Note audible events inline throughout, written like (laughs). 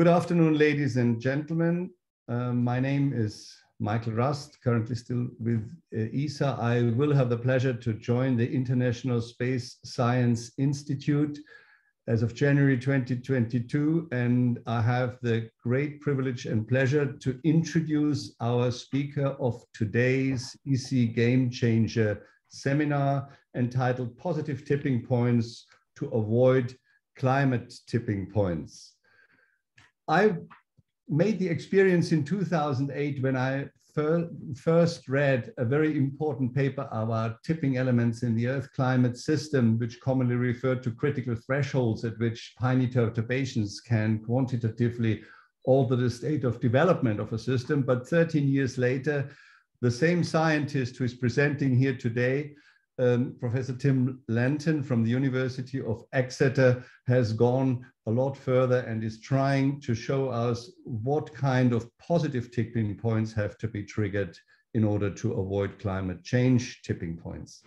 Good afternoon, ladies and gentlemen. Uh, my name is Michael Rast, currently still with uh, ESA. I will have the pleasure to join the International Space Science Institute as of January 2022, and I have the great privilege and pleasure to introduce our speaker of today's EC Game Changer seminar entitled Positive Tipping Points to Avoid Climate Tipping Points. I made the experience in 2008 when I fir first read a very important paper about tipping elements in the Earth climate system, which commonly referred to critical thresholds at which tiny perturbations can quantitatively alter the state of development of a system. But 13 years later, the same scientist who is presenting here today um, Professor Tim Lenton from the University of Exeter has gone a lot further and is trying to show us what kind of positive tipping points have to be triggered in order to avoid climate change tipping points.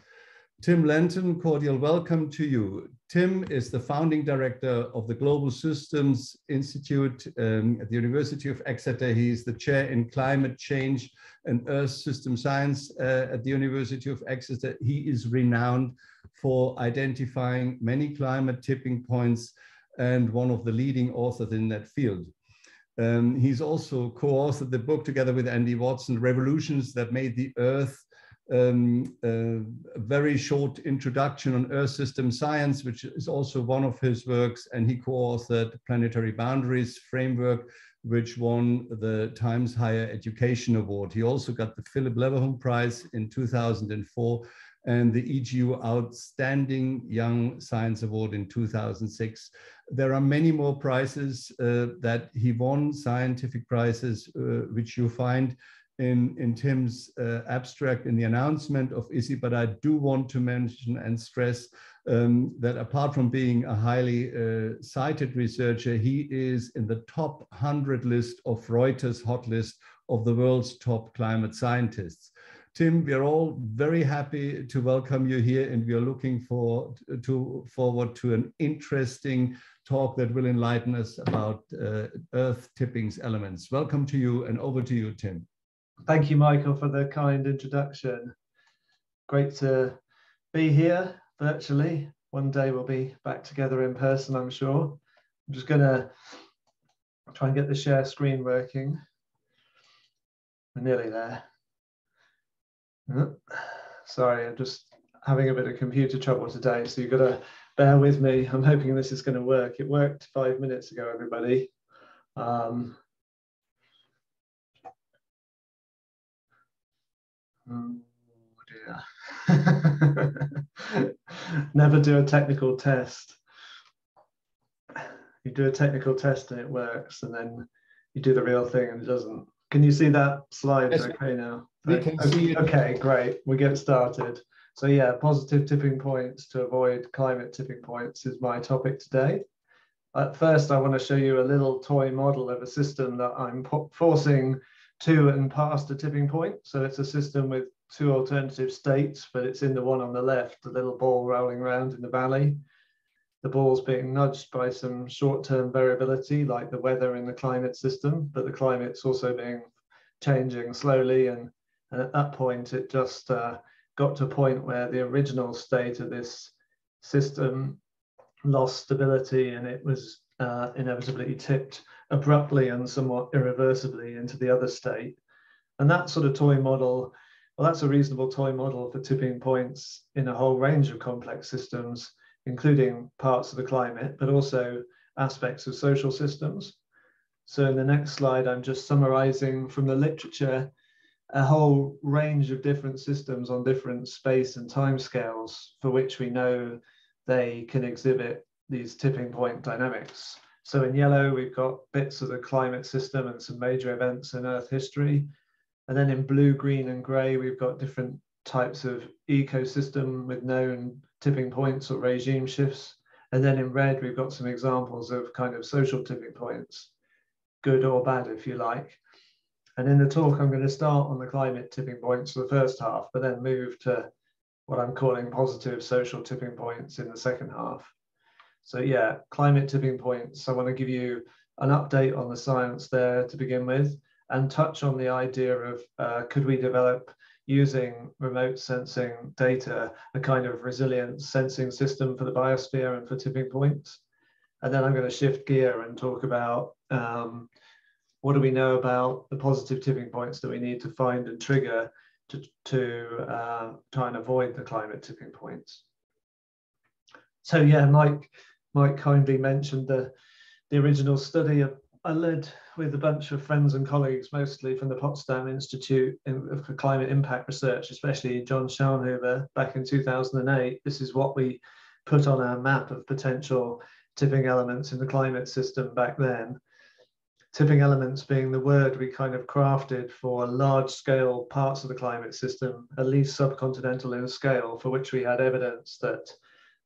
Tim Lenton, cordial welcome to you. Tim is the founding director of the Global Systems Institute um, at the University of Exeter. He is the chair in climate change and earth system science uh, at the University of Exeter. He is renowned for identifying many climate tipping points and one of the leading authors in that field. Um, he's also co-authored the book together with Andy Watson, Revolutions That Made the Earth um, a very short introduction on Earth system science, which is also one of his works, and he co-authored Planetary Boundaries Framework, which won the Times Higher Education Award. He also got the Philip Leverhulme Prize in 2004 and the EGU Outstanding Young Science Award in 2006. There are many more prizes uh, that he won, scientific prizes, uh, which you find in, in Tim's uh, abstract in the announcement of ISSI, but I do want to mention and stress um, that apart from being a highly uh, cited researcher, he is in the top 100 list of Reuters hot list of the world's top climate scientists. Tim, we are all very happy to welcome you here and we are looking for, to, forward to an interesting talk that will enlighten us about uh, Earth tipping's elements. Welcome to you and over to you, Tim. Thank you, Michael, for the kind introduction. Great to be here virtually. One day we'll be back together in person, I'm sure. I'm just going to try and get the share screen working. We're nearly there. Sorry, I'm just having a bit of computer trouble today, so you've got to bear with me. I'm hoping this is going to work. It worked five minutes ago, everybody. Um, Oh dear. (laughs) Never do a technical test. You do a technical test and it works, and then you do the real thing and it doesn't. Can you see that slide yes, okay now? We can okay, see it. Okay, great. We get started. So yeah, positive tipping points to avoid climate tipping points is my topic today. At first, I want to show you a little toy model of a system that I'm forcing to and past a tipping point. So it's a system with two alternative states, but it's in the one on the left, the little ball rolling around in the valley. The ball's being nudged by some short-term variability like the weather in the climate system, but the climate's also being changing slowly. And, and at that point, it just uh, got to a point where the original state of this system lost stability and it was uh, inevitably tipped abruptly and somewhat irreversibly into the other state. And that sort of toy model, well, that's a reasonable toy model for tipping points in a whole range of complex systems, including parts of the climate, but also aspects of social systems. So in the next slide, I'm just summarizing from the literature a whole range of different systems on different space and time scales for which we know they can exhibit these tipping point dynamics. So in yellow, we've got bits of the climate system and some major events in Earth history. And then in blue, green, and gray, we've got different types of ecosystem with known tipping points or regime shifts. And then in red, we've got some examples of kind of social tipping points, good or bad, if you like. And in the talk, I'm going to start on the climate tipping points for the first half, but then move to what I'm calling positive social tipping points in the second half. So yeah, climate tipping points. I want to give you an update on the science there to begin with, and touch on the idea of uh, could we develop using remote sensing data, a kind of resilient sensing system for the biosphere and for tipping points. And then I'm going to shift gear and talk about um, what do we know about the positive tipping points that we need to find and trigger to, to uh, try and avoid the climate tipping points. So yeah, Mike, Mike kindly mentioned the, the original study I led with a bunch of friends and colleagues, mostly from the Potsdam Institute for Climate Impact Research, especially John Schellnhuber back in 2008. This is what we put on our map of potential tipping elements in the climate system back then. Tipping elements being the word we kind of crafted for large scale parts of the climate system, at least subcontinental in scale, for which we had evidence that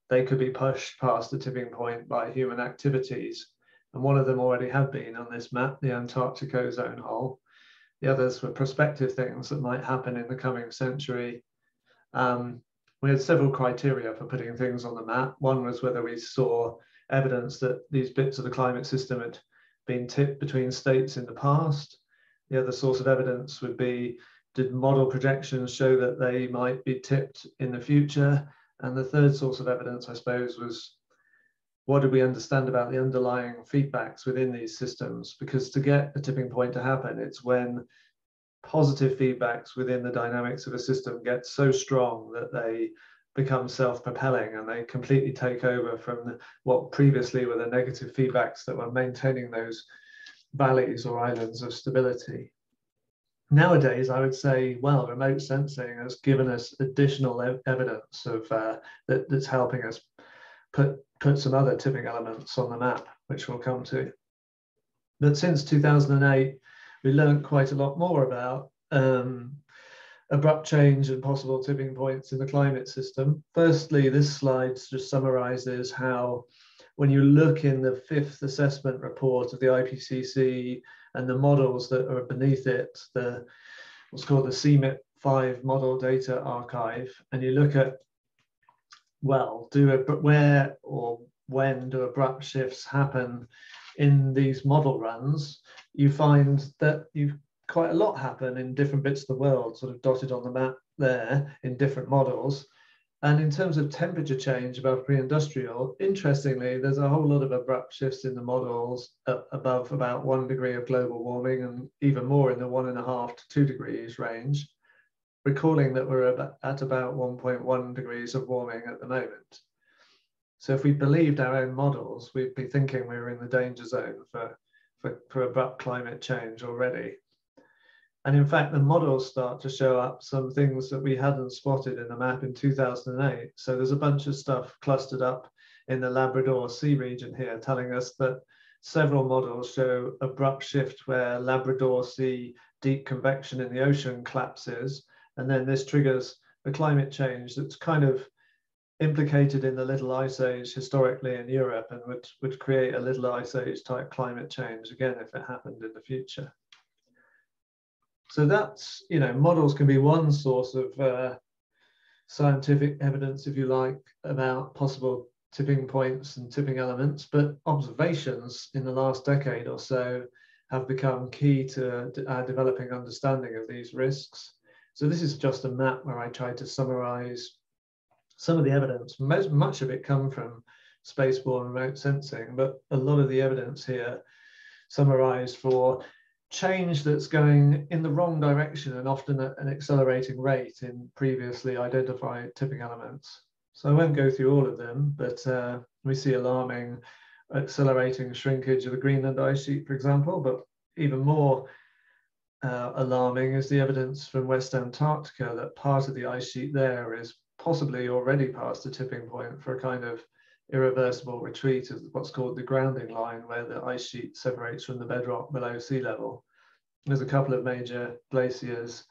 they could be pushed past the tipping point by human activities. And one of them already had been on this map, the Antarctic ozone hole. The others were prospective things that might happen in the coming century. Um, we had several criteria for putting things on the map. One was whether we saw evidence that these bits of the climate system had been tipped between states in the past. The other source of evidence would be did model projections show that they might be tipped in the future? And the third source of evidence, I suppose, was what do we understand about the underlying feedbacks within these systems? Because to get a tipping point to happen, it's when positive feedbacks within the dynamics of a system get so strong that they become self-propelling and they completely take over from the, what previously were the negative feedbacks that were maintaining those valleys or islands of stability. Nowadays, I would say, well, remote sensing has given us additional ev evidence of uh, that, that's helping us put put some other tipping elements on the map, which we'll come to. But since 2008, we learned quite a lot more about um, abrupt change and possible tipping points in the climate system. Firstly, this slide just summarizes how when you look in the fifth assessment report of the IPCC and the models that are beneath it, the what's called the CMIP5 model data archive, and you look at well, do a, where or when do abrupt shifts happen in these model runs, you find that you quite a lot happen in different bits of the world, sort of dotted on the map there in different models. And in terms of temperature change above pre-industrial, interestingly, there's a whole lot of abrupt shifts in the models above about one degree of global warming and even more in the one and a half to two degrees range recalling that we're at about 1.1 degrees of warming at the moment. So if we believed our own models, we'd be thinking we were in the danger zone for, for, for abrupt climate change already. And in fact, the models start to show up some things that we hadn't spotted in the map in 2008. So there's a bunch of stuff clustered up in the Labrador Sea region here, telling us that several models show abrupt shift where Labrador Sea deep convection in the ocean collapses and then this triggers the climate change that's kind of implicated in the Little Ice Age historically in Europe and would, would create a Little Ice Age type climate change again if it happened in the future. So that's, you know, models can be one source of uh, scientific evidence, if you like, about possible tipping points and tipping elements, but observations in the last decade or so have become key to our developing understanding of these risks. So this is just a map where I tried to summarize some of the evidence. Most, much of it come from spaceborne remote sensing, but a lot of the evidence here summarized for change that's going in the wrong direction and often at an accelerating rate in previously identified tipping elements. So I won't go through all of them, but uh, we see alarming accelerating shrinkage of the Greenland ice sheet, for example, but even more uh, alarming is the evidence from West Antarctica that part of the ice sheet there is possibly already past the tipping point for a kind of irreversible retreat of what's called the grounding line, where the ice sheet separates from the bedrock below sea level. There's a couple of major glaciers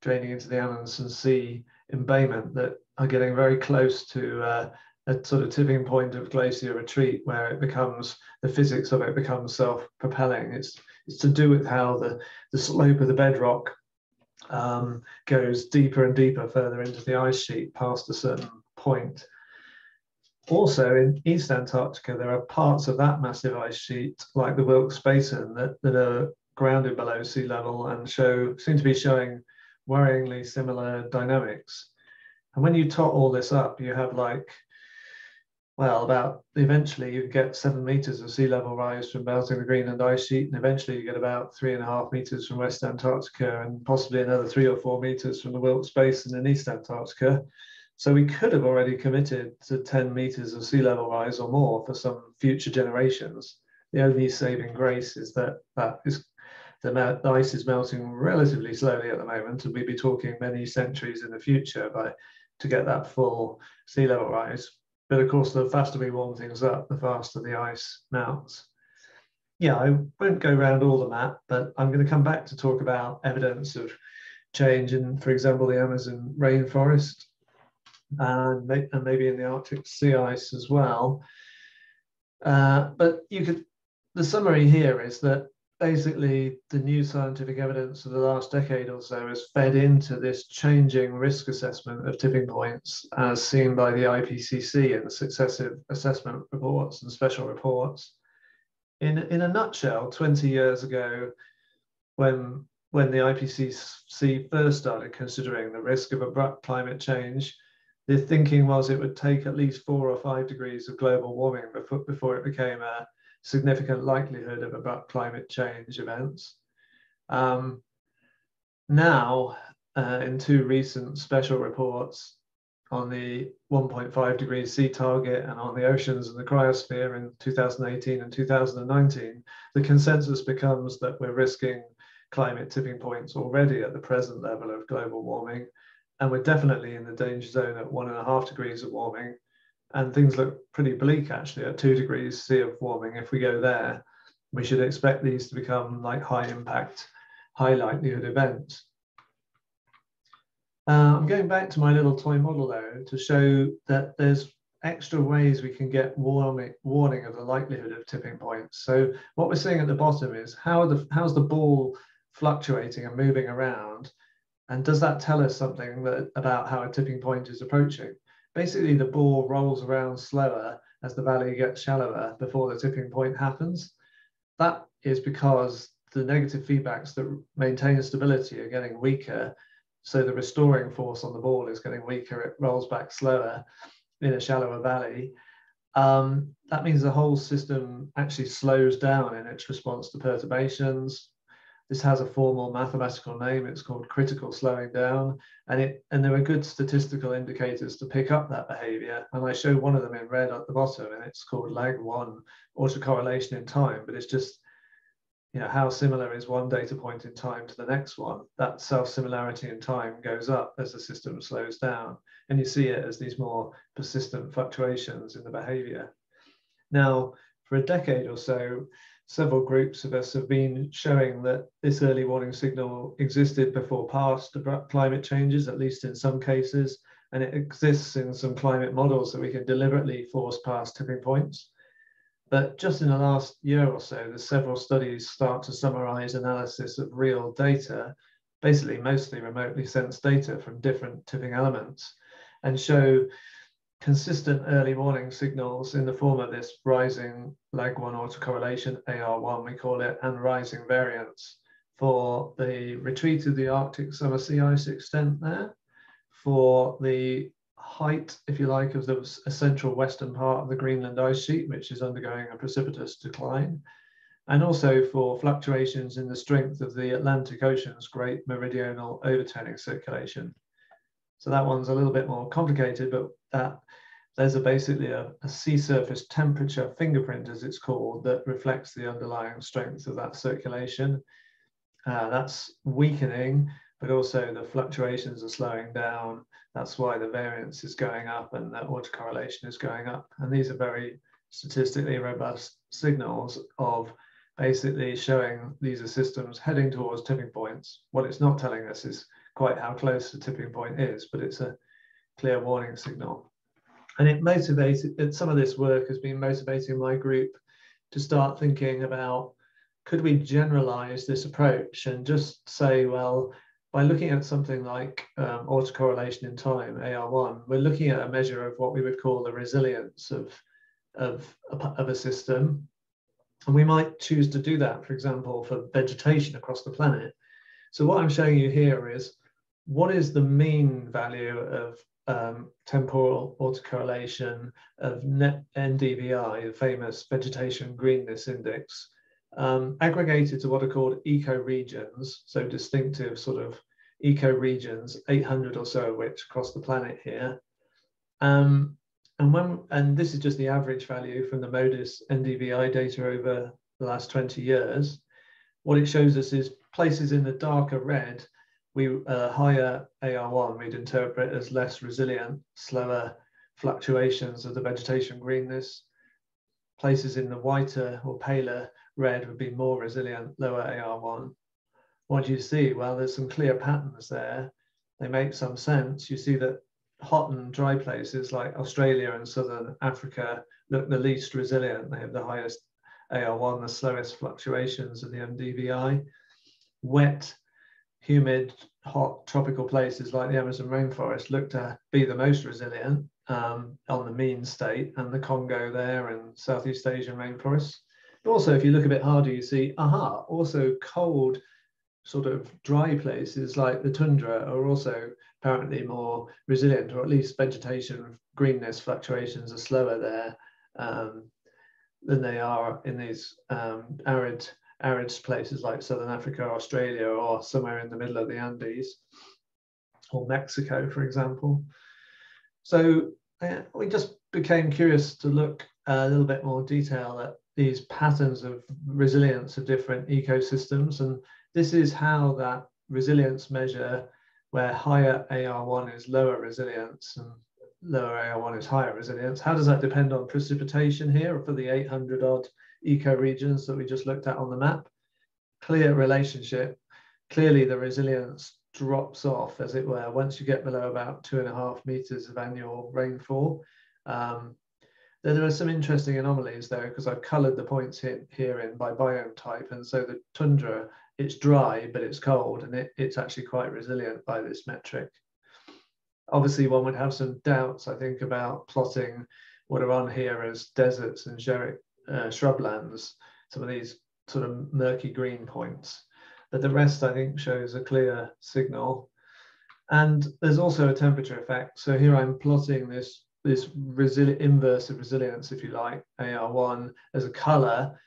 draining into the Amundsen Sea embayment that are getting very close to uh, a sort of tipping point of glacier retreat where it becomes the physics of it becomes self-propelling. It's it's to do with how the, the slope of the bedrock um, goes deeper and deeper further into the ice sheet past a certain point. Also in East Antarctica, there are parts of that massive ice sheet, like the Wilkes Basin, that, that are grounded below sea level and show seem to be showing worryingly similar dynamics. And when you tot all this up, you have like, well, about eventually you get seven meters of sea level rise from melting the Greenland ice sheet, and eventually you get about three and a half meters from West Antarctica, and possibly another three or four meters from the Wilkes Basin in East Antarctica. So we could have already committed to 10 meters of sea level rise or more for some future generations. The only saving grace is that the, ice is melting relatively slowly at the moment, and we'd be talking many centuries in the future by to get that full sea level rise. But of course, the faster we warm things up, the faster the ice melts. Yeah, I won't go around all the map, but I'm going to come back to talk about evidence of change in, for example, the Amazon rainforest and, and maybe in the Arctic sea ice as well. Uh, but you could, the summary here is that basically the new scientific evidence of the last decade or so has fed into this changing risk assessment of tipping points as seen by the IPCC in the successive assessment reports and special reports. In, in a nutshell, 20 years ago, when, when the IPCC first started considering the risk of abrupt climate change, the thinking was it would take at least four or five degrees of global warming before, before it became a significant likelihood of abrupt climate change events. Um, now, uh, in two recent special reports on the 1.5 degrees C target and on the oceans and the cryosphere in 2018 and 2019, the consensus becomes that we're risking climate tipping points already at the present level of global warming. And we're definitely in the danger zone at one and a half degrees of warming and things look pretty bleak actually at two degrees C of warming. If we go there, we should expect these to become like high impact, high likelihood events. Uh, I'm going back to my little toy model though to show that there's extra ways we can get warming, warning of the likelihood of tipping points. So what we're seeing at the bottom is how the how's the ball fluctuating and moving around, and does that tell us something that, about how a tipping point is approaching? basically the ball rolls around slower as the valley gets shallower before the tipping point happens. That is because the negative feedbacks that maintain stability are getting weaker. So the restoring force on the ball is getting weaker. It rolls back slower in a shallower valley. Um, that means the whole system actually slows down in its response to perturbations. This has a formal mathematical name. It's called critical slowing down. And, it, and there are good statistical indicators to pick up that behavior. And I show one of them in red at the bottom, and it's called lag one autocorrelation in time. But it's just, you know, how similar is one data point in time to the next one? That self similarity in time goes up as the system slows down. And you see it as these more persistent fluctuations in the behavior. Now, for a decade or so, several groups of us have been showing that this early warning signal existed before past abrupt climate changes, at least in some cases, and it exists in some climate models that we can deliberately force past tipping points. But just in the last year or so, there's several studies start to summarize analysis of real data, basically mostly remotely sensed data from different tipping elements, and show consistent early warning signals in the form of this rising lag 1 autocorrelation, AR1 we call it, and rising variance for the retreat of the Arctic summer sea ice extent there, for the height, if you like, of the central western part of the Greenland ice sheet, which is undergoing a precipitous decline, and also for fluctuations in the strength of the Atlantic Ocean's great meridional overturning circulation. So that one's a little bit more complicated, but that there's basically a, a, sea surface temperature fingerprint, as it's called, that reflects the underlying strength of that circulation. Uh, that's weakening, but also the fluctuations are slowing down. That's why the variance is going up and the autocorrelation is going up. And these are very statistically robust signals of basically showing these are systems heading towards tipping points. What it's not telling us is quite how close the tipping point is, but it's a clear warning signal. And it motivated, some of this work has been motivating my group to start thinking about could we generalize this approach and just say, well, by looking at something like um, autocorrelation in time, AR1, we're looking at a measure of what we would call the resilience of, of, of a system. And we might choose to do that, for example, for vegetation across the planet. So what I'm showing you here is what is the mean value of um, temporal autocorrelation of net NDVI, the famous vegetation greenness index, um, aggregated to what are called ecoregions, so distinctive sort of ecoregions, 800 or so of which across the planet here. Um, and when and this is just the average value from the MODIS NDVI data over the last 20 years. What it shows us is places in the darker red, we uh, higher AR1 we'd interpret as less resilient, slower fluctuations of the vegetation greenness. Places in the whiter or paler red would be more resilient, lower AR1. What do you see? Well, there's some clear patterns there. They make some sense. You see that hot and dry places like Australia and Southern Africa look the least resilient. They have the highest AR1, the slowest fluctuations of the NDVI. Wet, humid, hot tropical places like the Amazon rainforest look to be the most resilient um, on the mean state, and the Congo there and Southeast Asian rainforests. But also, if you look a bit harder, you see, aha, also cold, sort of dry places like the tundra are also apparently more resilient, or at least vegetation greenness fluctuations are slower there um, than they are in these um, arid arid places like Southern Africa, Australia, or somewhere in the middle of the Andes, or Mexico, for example. So we just became curious to look a little bit more detail at these patterns of resilience of different ecosystems. And this is how that resilience measure, where higher AR1 is lower resilience and lower AR1 is higher resilience. How does that depend on precipitation here for the 800 odd ecoregions that we just looked at on the map? Clear relationship. Clearly the resilience drops off, as it were, once you get below about two and a half meters of annual rainfall. Um, there are some interesting anomalies though, because I've colored the points here, here in by biome type. And so the tundra, it's dry, but it's cold and it, it's actually quite resilient by this metric. Obviously one would have some doubts, I think, about plotting what are on here as deserts and xeric uh, shrublands, some of these sort of murky green points. But the rest, I think, shows a clear signal. And there's also a temperature effect. So here I'm plotting this this inverse of resilience, if you like, AR1 as a color,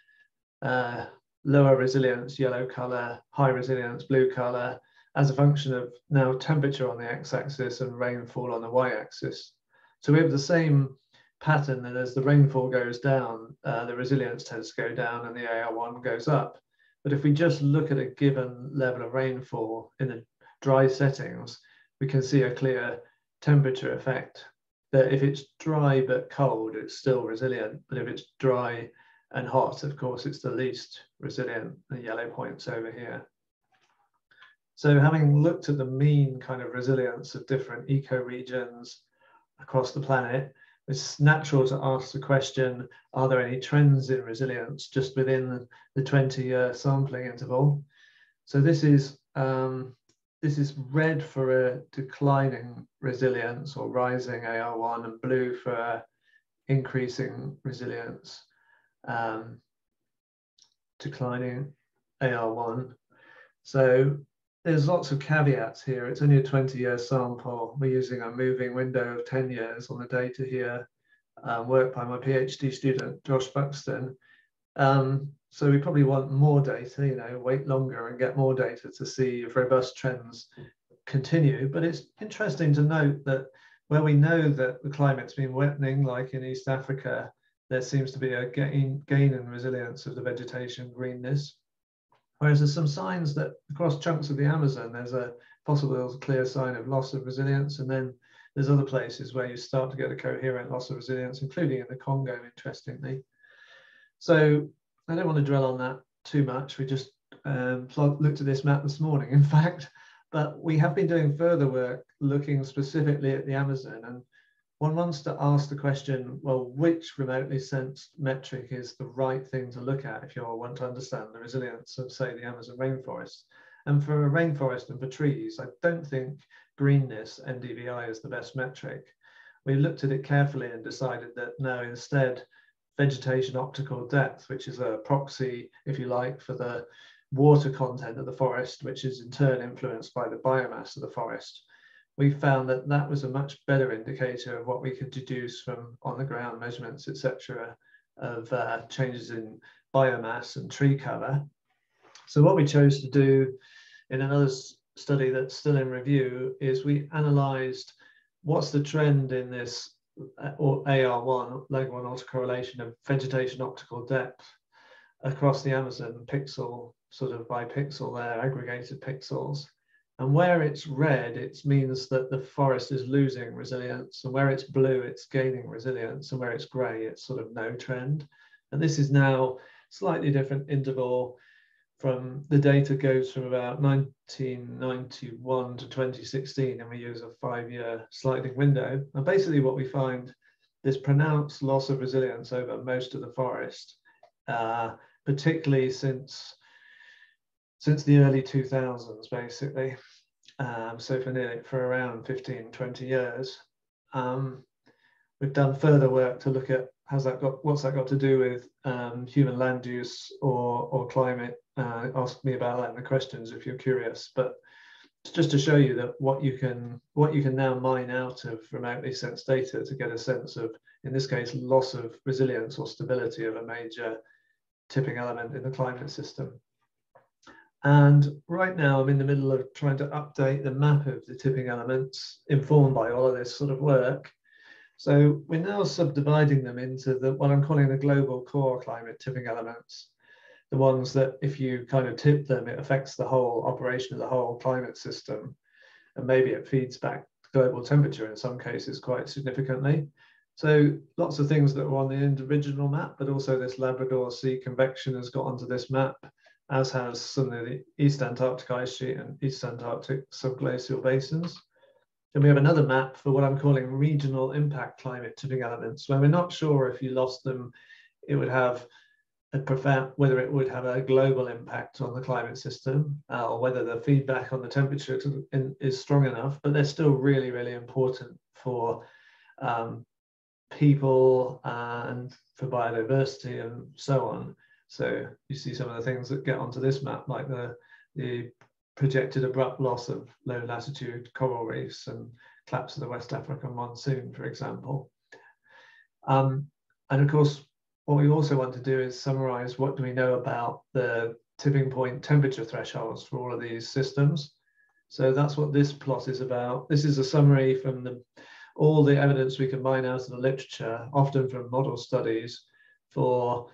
uh, lower resilience, yellow color, high resilience, blue color, as a function of now temperature on the x-axis and rainfall on the y-axis. So we have the same pattern that as the rainfall goes down, uh, the resilience tends to go down and the AR1 goes up. But if we just look at a given level of rainfall in the dry settings, we can see a clear temperature effect that if it's dry but cold, it's still resilient. But if it's dry and hot, of course, it's the least resilient, the yellow points over here. So having looked at the mean kind of resilience of different ecoregions across the planet, it's natural to ask the question, are there any trends in resilience just within the 20 year sampling interval? So this is um, this is red for a declining resilience or rising AR1 and blue for increasing resilience, um, declining AR1. So there's lots of caveats here. It's only a 20 year sample. We're using a moving window of 10 years on the data here, um, work by my PhD student, Josh Buxton. Um, so we probably want more data, you know, wait longer and get more data to see if robust trends continue. But it's interesting to note that where we know that the climate's been wettening, like in East Africa, there seems to be a gain, gain in resilience of the vegetation greenness. Whereas there's some signs that across chunks of the Amazon, there's a possible clear sign of loss of resilience. And then there's other places where you start to get a coherent loss of resilience, including in the Congo, interestingly. So I don't want to dwell on that too much. We just um, looked at this map this morning, (laughs) in fact, but we have been doing further work looking specifically at the Amazon. And one wants to ask the question, well, which remotely sensed metric is the right thing to look at if you want to understand the resilience of, say, the Amazon rainforest? And for a rainforest and for trees, I don't think greenness, NDVI, is the best metric. We looked at it carefully and decided that no, instead, vegetation optical depth, which is a proxy, if you like, for the water content of the forest, which is in turn influenced by the biomass of the forest, we found that that was a much better indicator of what we could deduce from on the ground measurements, etc., of uh, changes in biomass and tree cover. So what we chose to do in another study that's still in review is we analyzed what's the trend in this uh, or AR1, lag one autocorrelation of vegetation optical depth across the Amazon pixel, sort of by pixel there, aggregated pixels. And where it's red, it means that the forest is losing resilience. And where it's blue, it's gaining resilience. And where it's gray, it's sort of no trend. And this is now slightly different interval from the data goes from about 1991 to 2016 and we use a five year sliding window and basically what we find this pronounced loss of resilience over most of the forest uh, particularly since since the early 2000s basically um, so for nearly for around 15 20 years um, we've done further work to look at has that got what's that got to do with um, human land use or or climate? Uh, ask me about that in the questions if you're curious. But just to show you that what you can what you can now mine out of remotely sensed data to get a sense of, in this case, loss of resilience or stability of a major tipping element in the climate system. And right now I'm in the middle of trying to update the map of the tipping elements informed by all of this sort of work so we're now subdividing them into the what I'm calling the global core climate tipping elements, the ones that if you kind of tip them, it affects the whole operation of the whole climate system. And maybe it feeds back global temperature in some cases quite significantly. So lots of things that were on the original map, but also this Labrador Sea convection has got onto this map, as has some of the East Antarctic ice sheet and East Antarctic subglacial basins. Then we have another map for what I'm calling regional impact climate tipping elements, where we're not sure if you lost them, it would have a profound, whether it would have a global impact on the climate system, uh, or whether the feedback on the temperature is strong enough, but they're still really, really important for um, people and for biodiversity and so on. So you see some of the things that get onto this map, like the, the projected abrupt loss of low latitude coral reefs and collapse of the West African monsoon, for example. Um, and of course, what we also want to do is summarize what do we know about the tipping point temperature thresholds for all of these systems. So that's what this plot is about. This is a summary from the, all the evidence we can mine out of the literature, often from model studies, for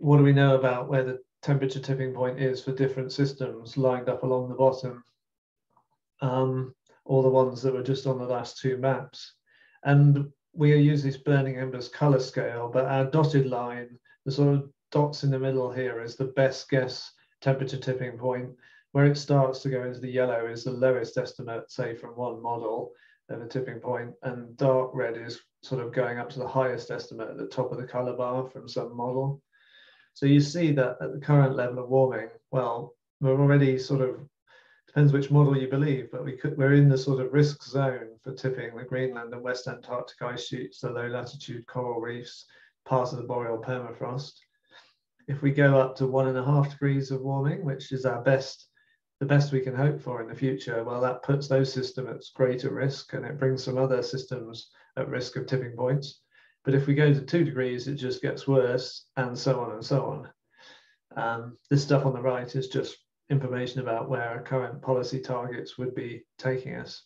what do we know about where the temperature tipping point is for different systems lined up along the bottom. Um, all the ones that were just on the last two maps. And we use this burning embers color scale, but our dotted line, the sort of dots in the middle here is the best guess temperature tipping point. Where it starts to go into the yellow is the lowest estimate, say from one model of a tipping point, and dark red is sort of going up to the highest estimate at the top of the color bar from some model. So you see that at the current level of warming, well, we're already sort of depends which model you believe, but we could, we're in the sort of risk zone for tipping the Greenland and West Antarctic ice sheets, the low latitude coral reefs, parts of the boreal permafrost. If we go up to one and a half degrees of warming, which is our best, the best we can hope for in the future, well, that puts those systems at greater risk and it brings some other systems at risk of tipping points. But if we go to two degrees, it just gets worse, and so on and so on. Um, this stuff on the right is just information about where our current policy targets would be taking us.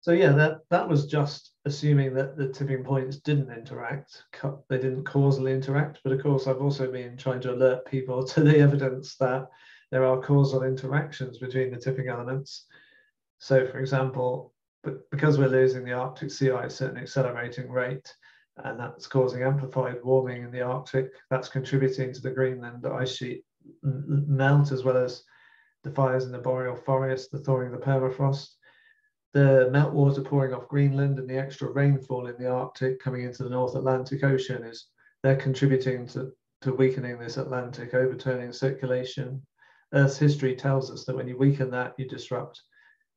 So yeah, that, that was just assuming that the tipping points didn't interact, they didn't causally interact. But of course, I've also been trying to alert people (laughs) to the evidence that there are causal interactions between the tipping elements. So for example, but because we're losing the Arctic sea ice at an accelerating rate, and that's causing amplified warming in the Arctic, that's contributing to the Greenland ice sheet melt as well as the fires in the boreal forest, the thawing of the permafrost, the meltwater pouring off Greenland and the extra rainfall in the Arctic coming into the North Atlantic Ocean is they're contributing to, to weakening this Atlantic overturning circulation. Earth's history tells us that when you weaken that, you disrupt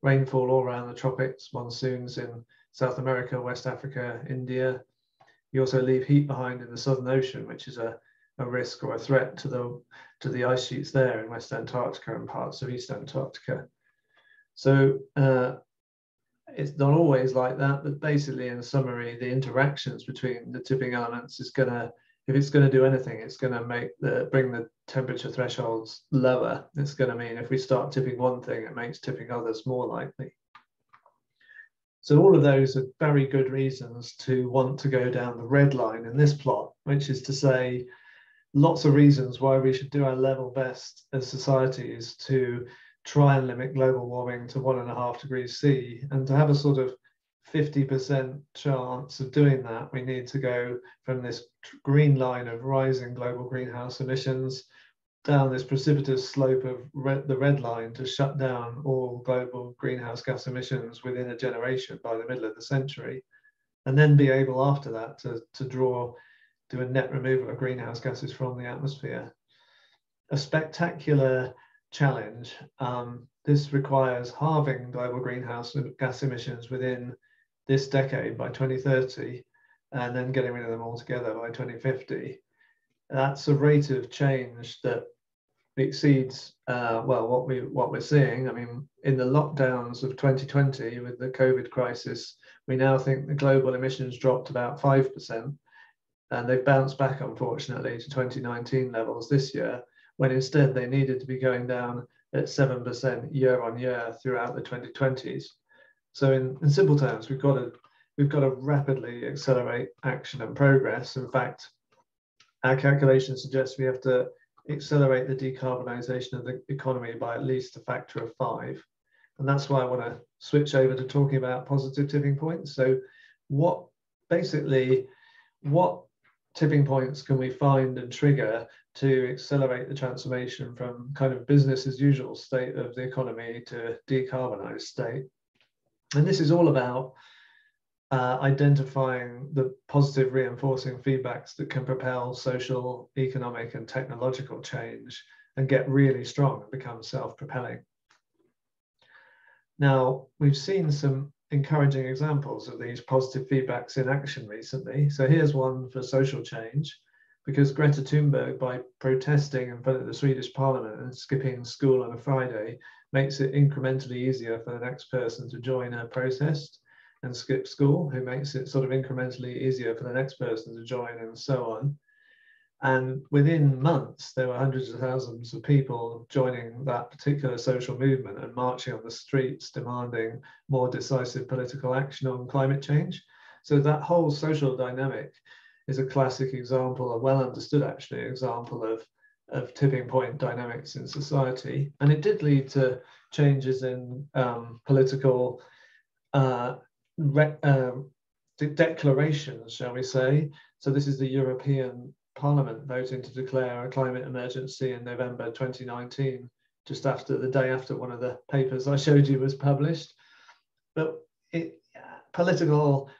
rainfall all around the tropics, monsoons in South America, West Africa, India. You also leave heat behind in the Southern Ocean, which is a, a risk or a threat to the, to the ice sheets there in West Antarctica and parts of East Antarctica. So uh, it's not always like that, but basically in summary, the interactions between the tipping elements is gonna, if it's gonna do anything, it's gonna make the, bring the temperature thresholds lower. It's gonna mean if we start tipping one thing, it makes tipping others more likely. So all of those are very good reasons to want to go down the red line in this plot, which is to say lots of reasons why we should do our level best as societies to try and limit global warming to one and a half degrees C. And to have a sort of 50% chance of doing that, we need to go from this green line of rising global greenhouse emissions down this precipitous slope of red, the red line to shut down all global greenhouse gas emissions within a generation by the middle of the century, and then be able after that to, to draw, do a net removal of greenhouse gases from the atmosphere. A spectacular challenge. Um, this requires halving global greenhouse gas emissions within this decade by 2030, and then getting rid of them altogether by 2050. That's a rate of change that exceeds uh, well what we what we're seeing. I mean, in the lockdowns of 2020 with the COVID crisis, we now think the global emissions dropped about five percent, and they've bounced back unfortunately to 2019 levels this year when instead they needed to be going down at 7% year on year throughout the 2020s. So in, in simple terms, we've got to we've got to rapidly accelerate action and progress. In fact, our calculations suggest we have to accelerate the decarbonisation of the economy by at least a factor of five. And that's why I want to switch over to talking about positive tipping points. So what basically, what tipping points can we find and trigger to accelerate the transformation from kind of business as usual state of the economy to decarbonized state. And this is all about uh, identifying the positive reinforcing feedbacks that can propel social, economic, and technological change and get really strong and become self propelling. Now, we've seen some encouraging examples of these positive feedbacks in action recently. So here's one for social change because Greta Thunberg, by protesting in front of the Swedish parliament and skipping school on a Friday, makes it incrementally easier for the next person to join a protest and skip school, who makes it sort of incrementally easier for the next person to join, and so on. And within months, there were hundreds of thousands of people joining that particular social movement and marching on the streets demanding more decisive political action on climate change. So that whole social dynamic is a classic example, a well understood actually example of, of tipping point dynamics in society. And it did lead to changes in um, political uh, uh, de declarations, shall we say. So this is the European Parliament voting to declare a climate emergency in November 2019, just after the day after one of the papers I showed you was published. But it, political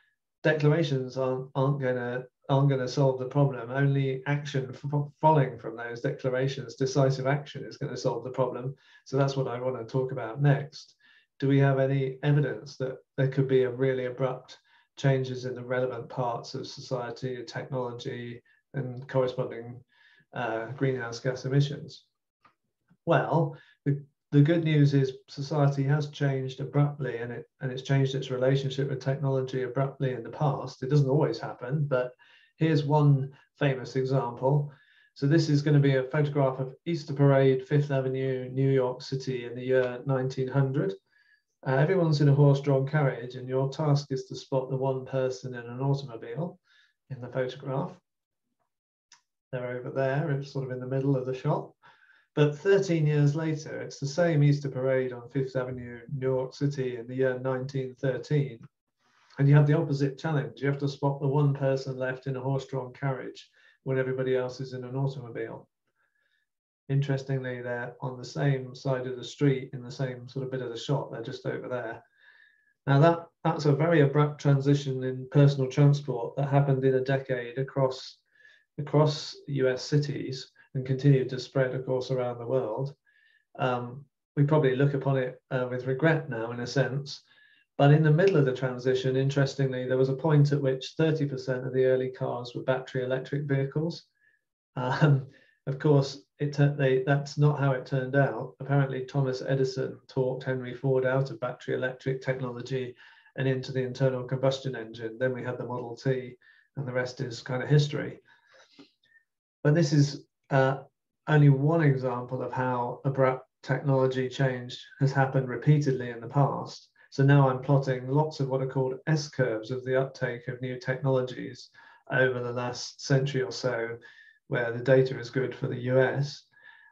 declarations aren't, aren't going to aren't going to solve the problem. Only action following from those declarations, decisive action, is going to solve the problem. So that's what I want to talk about next. Do we have any evidence that there could be a really abrupt changes in the relevant parts of society, technology, and corresponding uh, greenhouse gas emissions? Well, the, the good news is society has changed abruptly and it and it's changed its relationship with technology abruptly in the past. It doesn't always happen, but Here's one famous example. So this is going to be a photograph of Easter Parade, Fifth Avenue, New York City in the year 1900. Uh, everyone's in a horse-drawn carriage and your task is to spot the one person in an automobile in the photograph. They're over there, it's sort of in the middle of the shot. But 13 years later, it's the same Easter Parade on Fifth Avenue, New York City in the year 1913 and you have the opposite challenge. You have to spot the one person left in a horse-drawn carriage when everybody else is in an automobile. Interestingly, they're on the same side of the street in the same sort of bit of the shot. They're just over there. Now that that's a very abrupt transition in personal transport that happened in a decade across across US cities and continued to spread, of course, around the world. Um, we probably look upon it uh, with regret now, in a sense. But in the middle of the transition, interestingly, there was a point at which 30% of the early cars were battery electric vehicles. Um, of course, it they, that's not how it turned out. Apparently, Thomas Edison talked Henry Ford out of battery electric technology and into the internal combustion engine. Then we had the Model T, and the rest is kind of history. But this is uh, only one example of how abrupt technology change has happened repeatedly in the past. So now I'm plotting lots of what are called S curves of the uptake of new technologies over the last century or so, where the data is good for the US.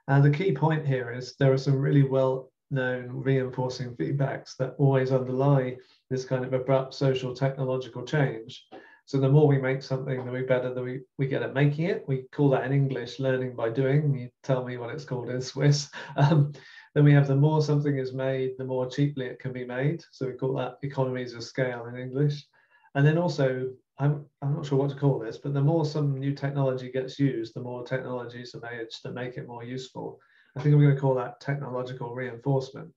And the key point here is there are some really well known reinforcing feedbacks that always underlie this kind of abrupt social technological change. So the more we make something, the better that we, we get at making it. We call that in English learning by doing. You tell me what it's called in Swiss. (laughs) Um, then we have the more something is made, the more cheaply it can be made. So we call that economies of scale in English. And then also, I'm, I'm not sure what to call this, but the more some new technology gets used, the more technologies are made to make it more useful. I think I'm going to call that technological reinforcement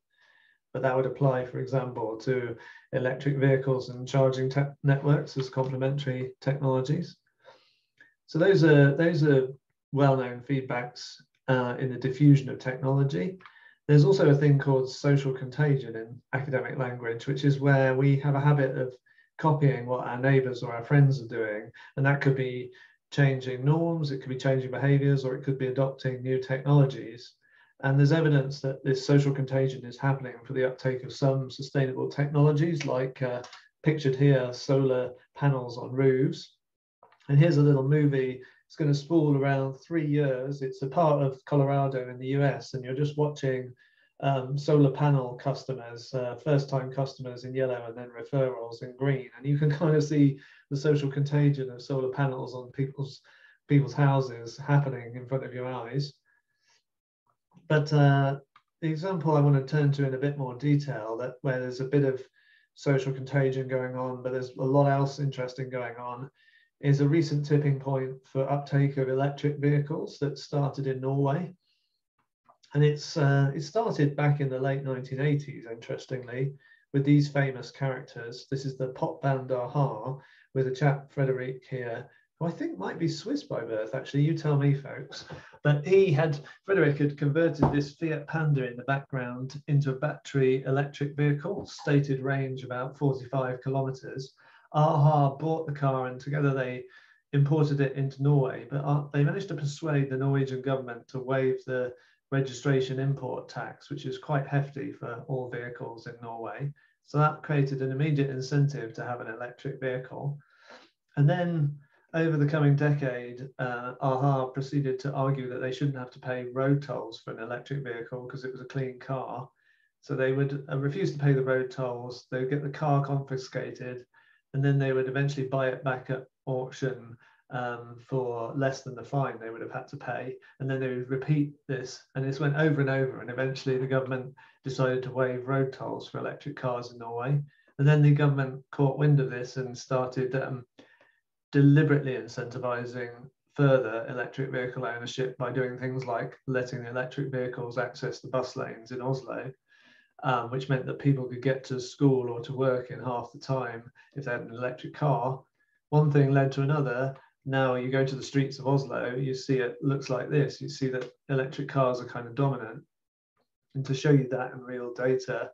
but that would apply, for example, to electric vehicles and charging networks as complementary technologies. So those are, those are well-known feedbacks uh, in the diffusion of technology. There's also a thing called social contagion in academic language, which is where we have a habit of copying what our neighbors or our friends are doing. And that could be changing norms, it could be changing behaviors, or it could be adopting new technologies. And there's evidence that this social contagion is happening for the uptake of some sustainable technologies, like uh, pictured here, solar panels on roofs. And here's a little movie. It's going to spool around three years. It's a part of Colorado in the US, and you're just watching um, solar panel customers, uh, first time customers in yellow, and then referrals in green. And you can (laughs) kind of see the social contagion of solar panels on people's people's houses happening in front of your eyes. But uh, the example I want to turn to in a bit more detail, that where there's a bit of social contagion going on, but there's a lot else interesting going on, is a recent tipping point for uptake of electric vehicles that started in Norway. And it's uh, it started back in the late 1980s, interestingly, with these famous characters. This is the pop band a-ha, with a chap, Frederick, here, who I think might be Swiss by birth, actually. You tell me, folks. But he had, Frederick had converted this Fiat Panda in the background into a battery electric vehicle, stated range about 45 kilometers. A-ha bought the car and together they imported it into Norway, but uh, they managed to persuade the Norwegian government to waive the registration import tax, which is quite hefty for all vehicles in Norway. So that created an immediate incentive to have an electric vehicle. And then over the coming decade, uh, a-ha proceeded to argue that they shouldn't have to pay road tolls for an electric vehicle because it was a clean car. So they would uh, refuse to pay the road tolls, they would get the car confiscated, and then they would eventually buy it back at auction um, for less than the fine they would have had to pay. And then they would repeat this, and this went over and over. And eventually, the government decided to waive road tolls for electric cars in Norway. And then the government caught wind of this and started um, deliberately incentivizing further electric vehicle ownership by doing things like letting the electric vehicles access the bus lanes in Oslo, um, which meant that people could get to school or to work in half the time if they had an electric car. One thing led to another. Now you go to the streets of Oslo, you see it looks like this. You see that electric cars are kind of dominant. And to show you that in real data,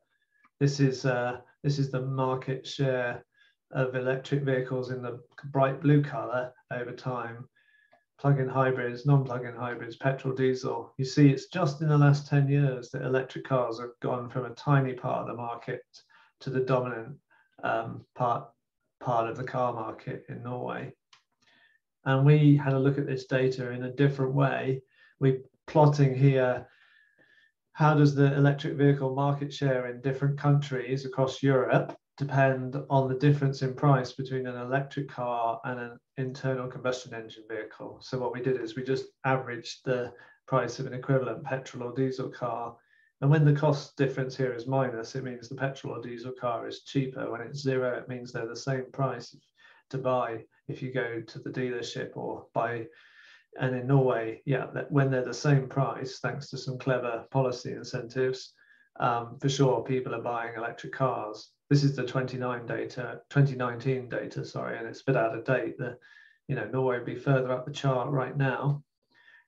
this is uh, this is the market share of electric vehicles in the bright blue color over time, plug-in hybrids, non-plug-in hybrids, petrol, diesel. You see, it's just in the last 10 years that electric cars have gone from a tiny part of the market to the dominant um, part, part of the car market in Norway. And we had a look at this data in a different way. We're plotting here how does the electric vehicle market share in different countries across Europe depend on the difference in price between an electric car and an internal combustion engine vehicle. So what we did is we just averaged the price of an equivalent petrol or diesel car. And when the cost difference here is minus, it means the petrol or diesel car is cheaper. When it's zero, it means they're the same price to buy if you go to the dealership or buy And in Norway, yeah, when they're the same price, thanks to some clever policy incentives, um, for sure people are buying electric cars. This is the 29 data, 2019 data, sorry, and it's a bit out of date. The, you know, Norway would be further up the chart right now.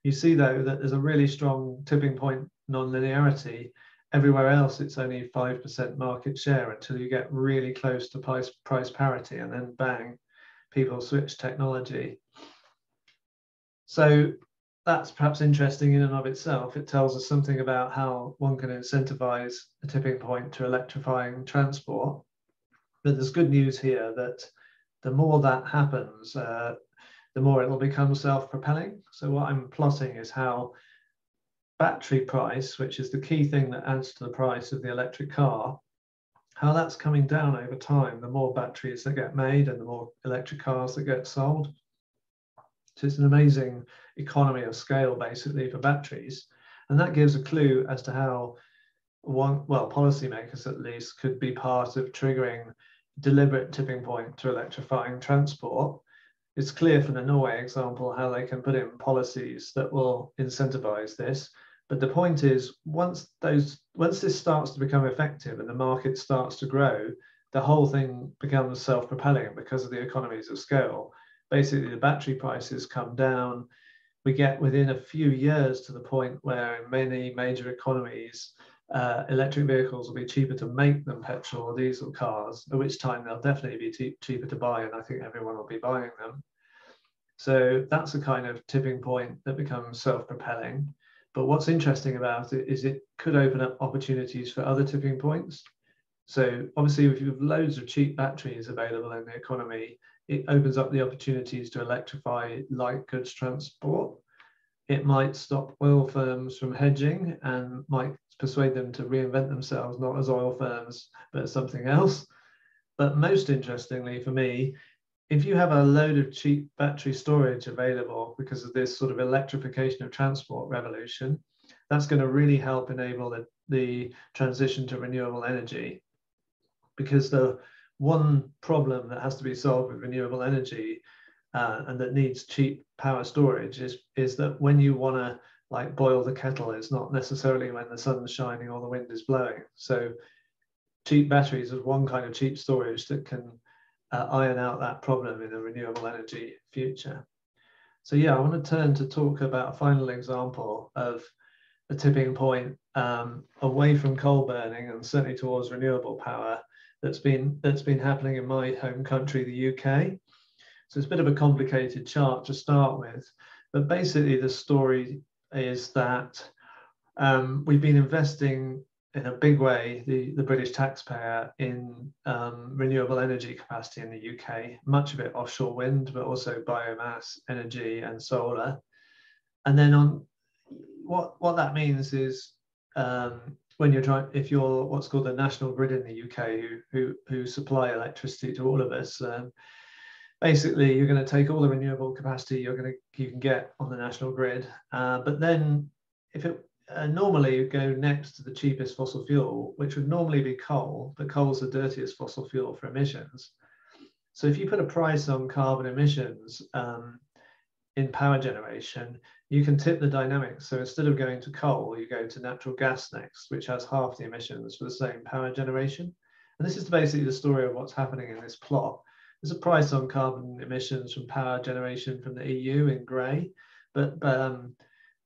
You see though that there's a really strong tipping point non-linearity. Everywhere else, it's only 5% market share until you get really close to price, price parity and then bang, people switch technology. So that's perhaps interesting in and of itself. It tells us something about how one can incentivize a tipping point to electrifying transport. But there's good news here that the more that happens, uh, the more it will become self-propelling. So what I'm plotting is how battery price, which is the key thing that adds to the price of the electric car, how that's coming down over time, the more batteries that get made and the more electric cars that get sold. So it's an amazing economy of scale basically for batteries. And that gives a clue as to how one, well, policymakers at least could be part of triggering deliberate tipping point to electrifying transport. It's clear from the Norway example how they can put in policies that will incentivize this. But the point is, once those once this starts to become effective and the market starts to grow, the whole thing becomes self-propelling because of the economies of scale basically the battery prices come down. We get within a few years to the point where in many major economies, uh, electric vehicles will be cheaper to make than petrol or diesel cars, at which time they'll definitely be cheaper to buy, and I think everyone will be buying them. So that's a kind of tipping point that becomes self-propelling. But what's interesting about it is it could open up opportunities for other tipping points. So obviously, if you have loads of cheap batteries available in the economy, it opens up the opportunities to electrify light goods transport. It might stop oil firms from hedging and might persuade them to reinvent themselves, not as oil firms, but as something else. But most interestingly for me, if you have a load of cheap battery storage available because of this sort of electrification of transport revolution, that's going to really help enable the, the transition to renewable energy. Because the one problem that has to be solved with renewable energy uh, and that needs cheap power storage is is that when you want to like boil the kettle, it's not necessarily when the sun's shining or the wind is blowing. So cheap batteries is one kind of cheap storage that can uh, iron out that problem in a renewable energy future. So yeah, I want to turn to talk about a final example of a tipping point um, away from coal burning and certainly towards renewable power that's been that's been happening in my home country, the UK. So it's a bit of a complicated chart to start with, but basically the story is that um, we've been investing in a big way, the, the British taxpayer, in um, renewable energy capacity in the UK, much of it offshore wind, but also biomass energy and solar. And then on what, what that means is um, when you're trying, if you're what's called the national grid in the UK, who who, who supply electricity to all of us, um, basically you're going to take all the renewable capacity you're going to you can get on the national grid, uh, but then if it uh, normally you go next to the cheapest fossil fuel, which would normally be coal, but coal's the dirtiest fossil fuel for emissions. So if you put a price on carbon emissions um, in power generation, you can tip the dynamics. So instead of going to coal, you go to natural gas next, which has half the emissions for the same power generation. And this is basically the story of what's happening in this plot. There's a price on carbon emissions from power generation from the EU in grey, but, but um,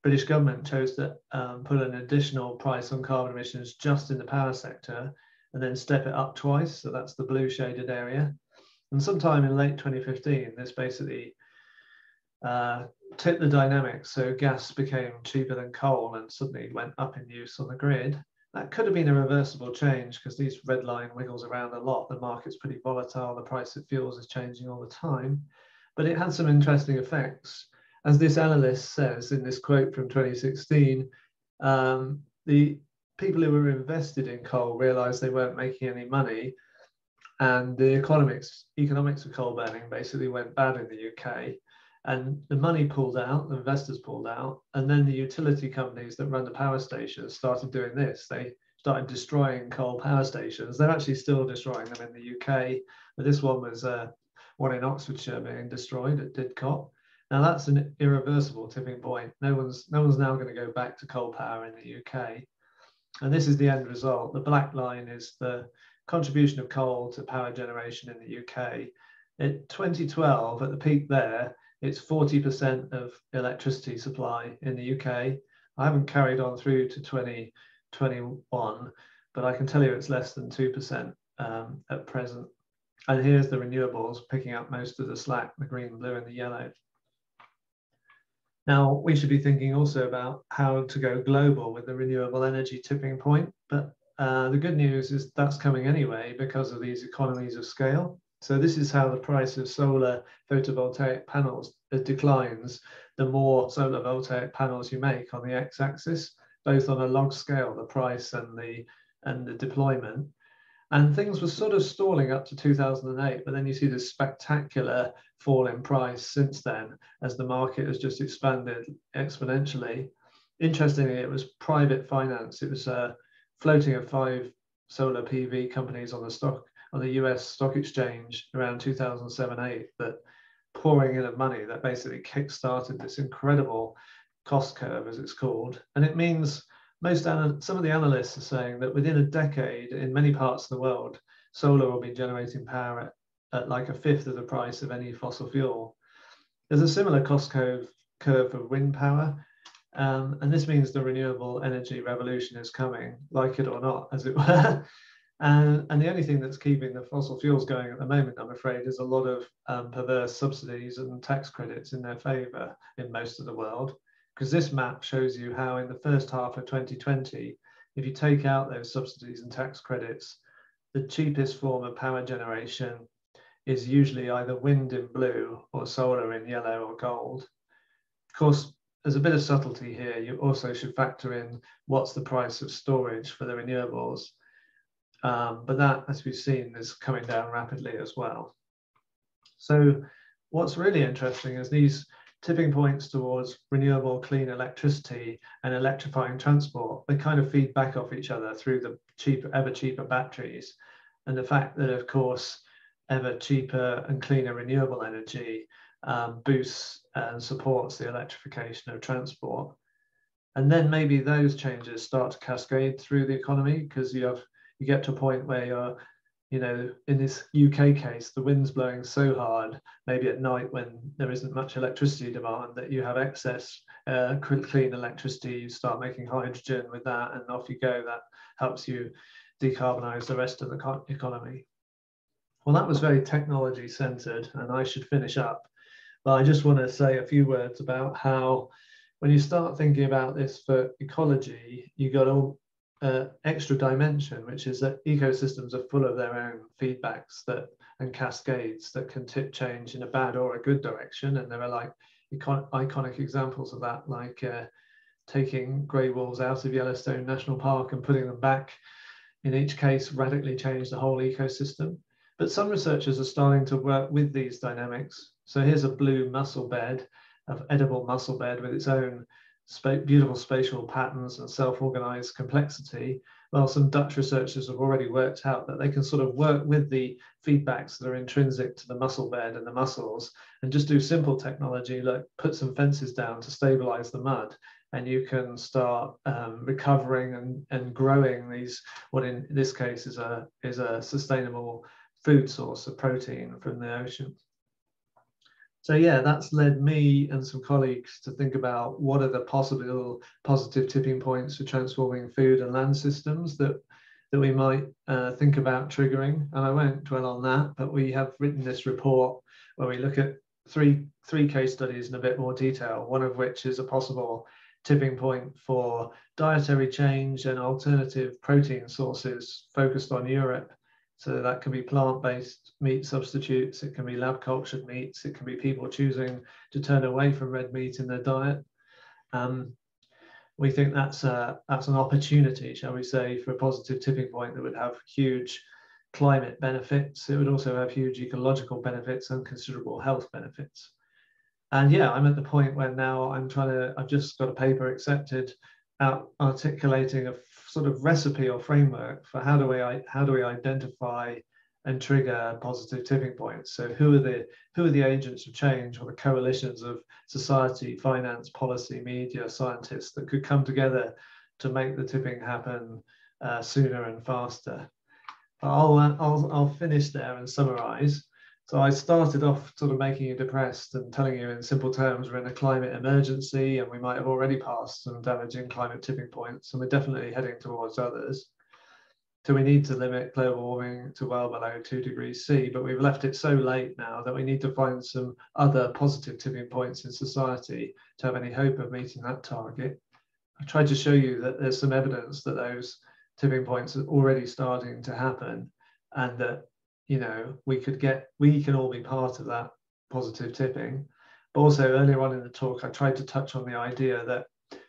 British government chose to um, put an additional price on carbon emissions just in the power sector and then step it up twice. So that's the blue shaded area. And sometime in late 2015, this basically uh, tipped the dynamics. So gas became cheaper than coal and suddenly went up in use on the grid. That could have been a reversible change because these red line wiggles around a lot. The market's pretty volatile. The price of fuels is changing all the time. But it had some interesting effects. As this analyst says in this quote from 2016, um, the people who were invested in coal realized they weren't making any money and the economics economics of coal burning basically went bad in the UK and the money pulled out, the investors pulled out, and then the utility companies that run the power stations started doing this. They started destroying coal power stations. They're actually still destroying them in the UK, but this one was uh, one in Oxfordshire being destroyed at Didcot. Now that's an irreversible tipping point. No one's no one's now going to go back to coal power in the UK. And this is the end result. The black line is the contribution of coal to power generation in the UK. In 2012, at the peak there, it's 40% of electricity supply in the UK. I haven't carried on through to 2021, but I can tell you it's less than 2% um, at present. And here's the renewables picking up most of the slack, the green, blue, and the yellow. Now, we should be thinking also about how to go global with the renewable energy tipping point. But uh, the good news is that's coming anyway because of these economies of scale. So this is how the price of solar photovoltaic panels declines the more solar voltaic panels you make on the x-axis, both on a log scale, the price and the and the deployment. And things were sort of stalling up to 2008, but then you see this spectacular fall in price since then as the market has just expanded exponentially. Interestingly, it was private finance. It was a floating of five solar PV companies on the stock on the US stock exchange around 2007-8 that pouring in of money that basically kick-started this incredible cost curve, as it's called. And it means most some of the analysts are saying that within a decade, in many parts of the world, solar will be generating power at, at like a fifth of the price of any fossil fuel. There's a similar cost curve, curve for wind power, um, and this means the renewable energy revolution is coming, like it or not, as it (laughs) were. And, and the only thing that's keeping the fossil fuels going at the moment, I'm afraid, is a lot of um, perverse subsidies and tax credits in their favour in most of the world because this map shows you how in the first half of 2020, if you take out those subsidies and tax credits, the cheapest form of power generation is usually either wind in blue or solar in yellow or gold. Of course, there's a bit of subtlety here. You also should factor in what's the price of storage for the renewables. Um, but that, as we've seen, is coming down rapidly as well. So what's really interesting is these tipping points towards renewable clean electricity and electrifying transport, they kind of feed back off each other through the cheaper, ever cheaper batteries. And the fact that, of course, ever cheaper and cleaner renewable energy um, boosts and supports the electrification of transport. And then maybe those changes start to cascade through the economy because you have you get to a point where you're you know, in this UK case, the wind's blowing so hard, maybe at night when there isn't much electricity demand, that you have excess uh, clean electricity, you start making hydrogen with that, and off you go. That helps you decarbonize the rest of the economy. Well, that was very technology centered, and I should finish up. But I just want to say a few words about how, when you start thinking about this for ecology, you got all uh, extra dimension, which is that ecosystems are full of their own feedbacks that and cascades that can tip change in a bad or a good direction. And there are like icon iconic examples of that, like uh, taking grey wolves out of Yellowstone National Park and putting them back. In each case, radically change the whole ecosystem. But some researchers are starting to work with these dynamics. So here's a blue mussel bed, of edible mussel bed with its own beautiful spatial patterns and self-organized complexity, well, some Dutch researchers have already worked out that they can sort of work with the feedbacks that are intrinsic to the mussel bed and the muscles and just do simple technology like put some fences down to stabilize the mud. And you can start um, recovering and, and growing these what in this case is a is a sustainable food source of protein from the ocean so yeah, that's led me and some colleagues to think about what are the possible positive tipping points for transforming food and land systems that that we might uh, think about triggering. And I won't dwell on that, but we have written this report where we look at three three case studies in a bit more detail. One of which is a possible tipping point for dietary change and alternative protein sources focused on Europe so that can be plant-based meat substitutes, it can be lab cultured meats, it can be people choosing to turn away from red meat in their diet. Um, we think that's a, that's an opportunity, shall we say, for a positive tipping point that would have huge climate benefits. It would also have huge ecological benefits and considerable health benefits. And yeah, I'm at the point where now I'm trying to, I've just got a paper accepted out articulating a sort of recipe or framework for how do we how do we identify and trigger positive tipping points. So who are the who are the agents of change or the coalitions of society, finance, policy, media, scientists that could come together to make the tipping happen uh, sooner and faster? I'll, uh, I'll I'll finish there and summarize. So I started off sort of making you depressed and telling you in simple terms we're in a climate emergency and we might have already passed some damaging climate tipping points and we're definitely heading towards others. So we need to limit global warming to well below two degrees C, but we've left it so late now that we need to find some other positive tipping points in society to have any hope of meeting that target. I tried to show you that there's some evidence that those tipping points are already starting to happen and that, you know, we could get, we can all be part of that positive tipping. But also earlier on in the talk, I tried to touch on the idea that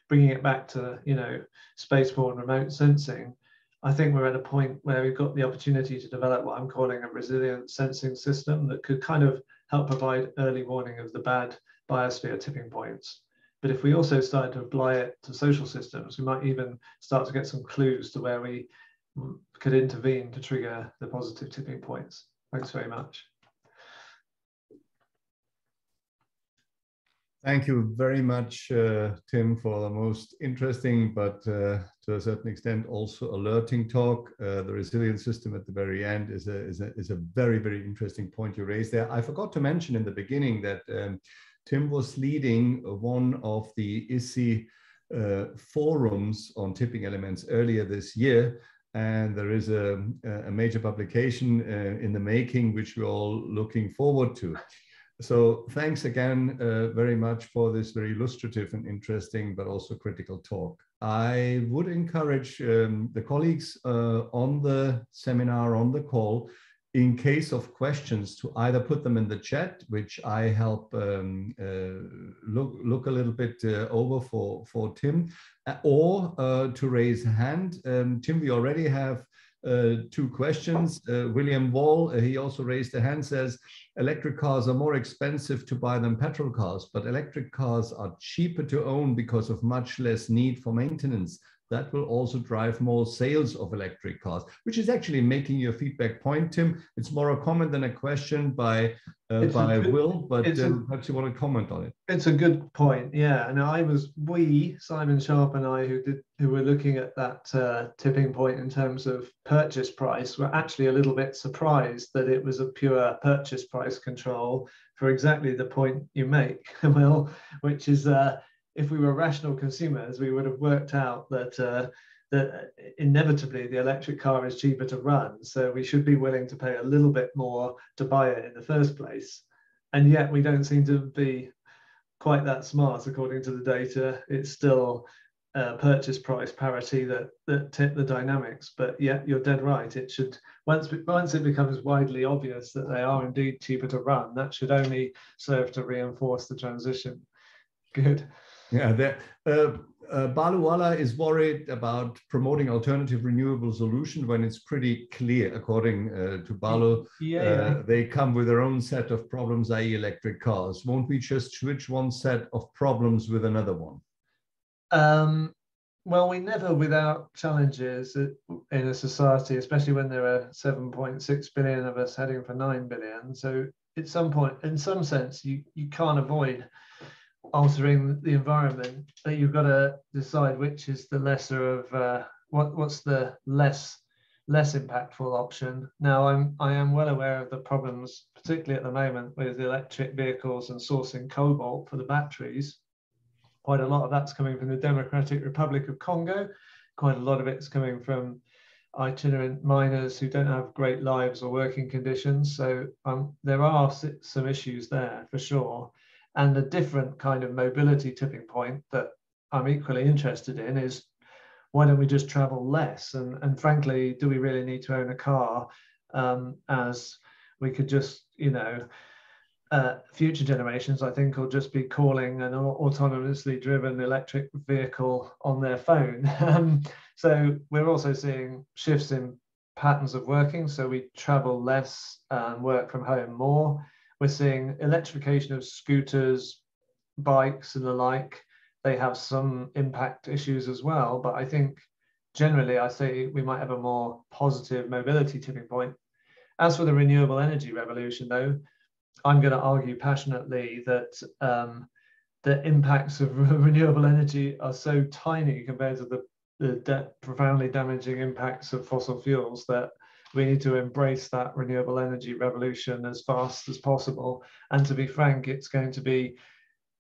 bringing it back to, you know, spaceborne remote sensing, I think we're at a point where we've got the opportunity to develop what I'm calling a resilient sensing system that could kind of help provide early warning of the bad biosphere tipping points. But if we also start to apply it to social systems, we might even start to get some clues to where we could intervene to trigger the positive tipping points. Thanks very much. Thank you very much, uh, Tim, for the most interesting, but uh, to a certain extent also alerting talk. Uh, the resilience system at the very end is a, is, a, is a very, very interesting point you raised there. I forgot to mention in the beginning that um, Tim was leading one of the ISSI uh, forums on tipping elements earlier this year. And there is a, a major publication uh, in the making, which we're all looking forward to. So thanks again uh, very much for this very illustrative and interesting, but also critical talk. I would encourage um, the colleagues uh, on the seminar, on the call, in case of questions, to either put them in the chat, which I help um, uh, look, look a little bit uh, over for, for Tim, uh, or uh, to raise a hand. Um, Tim, we already have uh, two questions. Uh, William Wall, he also raised a hand, says electric cars are more expensive to buy than petrol cars, but electric cars are cheaper to own because of much less need for maintenance that will also drive more sales of electric cars, which is actually making your feedback point, Tim. It's more a comment than a question by uh, by good, Will, but um, a, perhaps you want to comment on it. It's a good point, yeah. And I was we Simon Sharpe and I who did who were looking at that uh, tipping point in terms of purchase price were actually a little bit surprised that it was a pure purchase price control for exactly the point you make, (laughs) Will, which is. Uh, if we were rational consumers, we would have worked out that uh, that inevitably the electric car is cheaper to run. So we should be willing to pay a little bit more to buy it in the first place. And yet we don't seem to be quite that smart according to the data. It's still uh, purchase price parity that that tip the dynamics. But yeah, you're dead right. It should once once it becomes widely obvious that they are indeed cheaper to run, that should only serve to reinforce the transition. Good. Yeah, the, uh, uh, Baluwala is worried about promoting alternative renewable solution when it's pretty clear, according uh, to Balu, yeah, uh, yeah. they come with their own set of problems, i.e. electric cars. Won't we just switch one set of problems with another one? Um, well, we never without challenges in a society, especially when there are 7.6 billion of us heading for 9 billion. So at some point, in some sense, you, you can't avoid altering the environment that you've got to decide which is the lesser of uh, what what's the less less impactful option. Now I'm I am well aware of the problems, particularly at the moment with electric vehicles and sourcing cobalt for the batteries. Quite a lot of that's coming from the Democratic Republic of Congo. Quite a lot of it's coming from itinerant miners who don't have great lives or working conditions. So um, there are some issues there for sure. And a different kind of mobility tipping point that I'm equally interested in is why don't we just travel less? And, and frankly, do we really need to own a car um, as we could just, you know, uh, future generations, I think, will just be calling an autonomously driven electric vehicle on their phone. (laughs) Um, so we're also seeing shifts in patterns of working. So we travel less and work from home more. We're seeing electrification of scooters, bikes, and the like. They have some impact issues as well, but I think generally I say we might have a more positive mobility tipping point. As for the renewable energy revolution, though, I'm going to argue passionately that um, the impacts of (laughs) renewable energy are so tiny compared to the, the profoundly damaging impacts of fossil fuels that we need to embrace that renewable energy revolution as fast as possible. And to be frank, it's going to be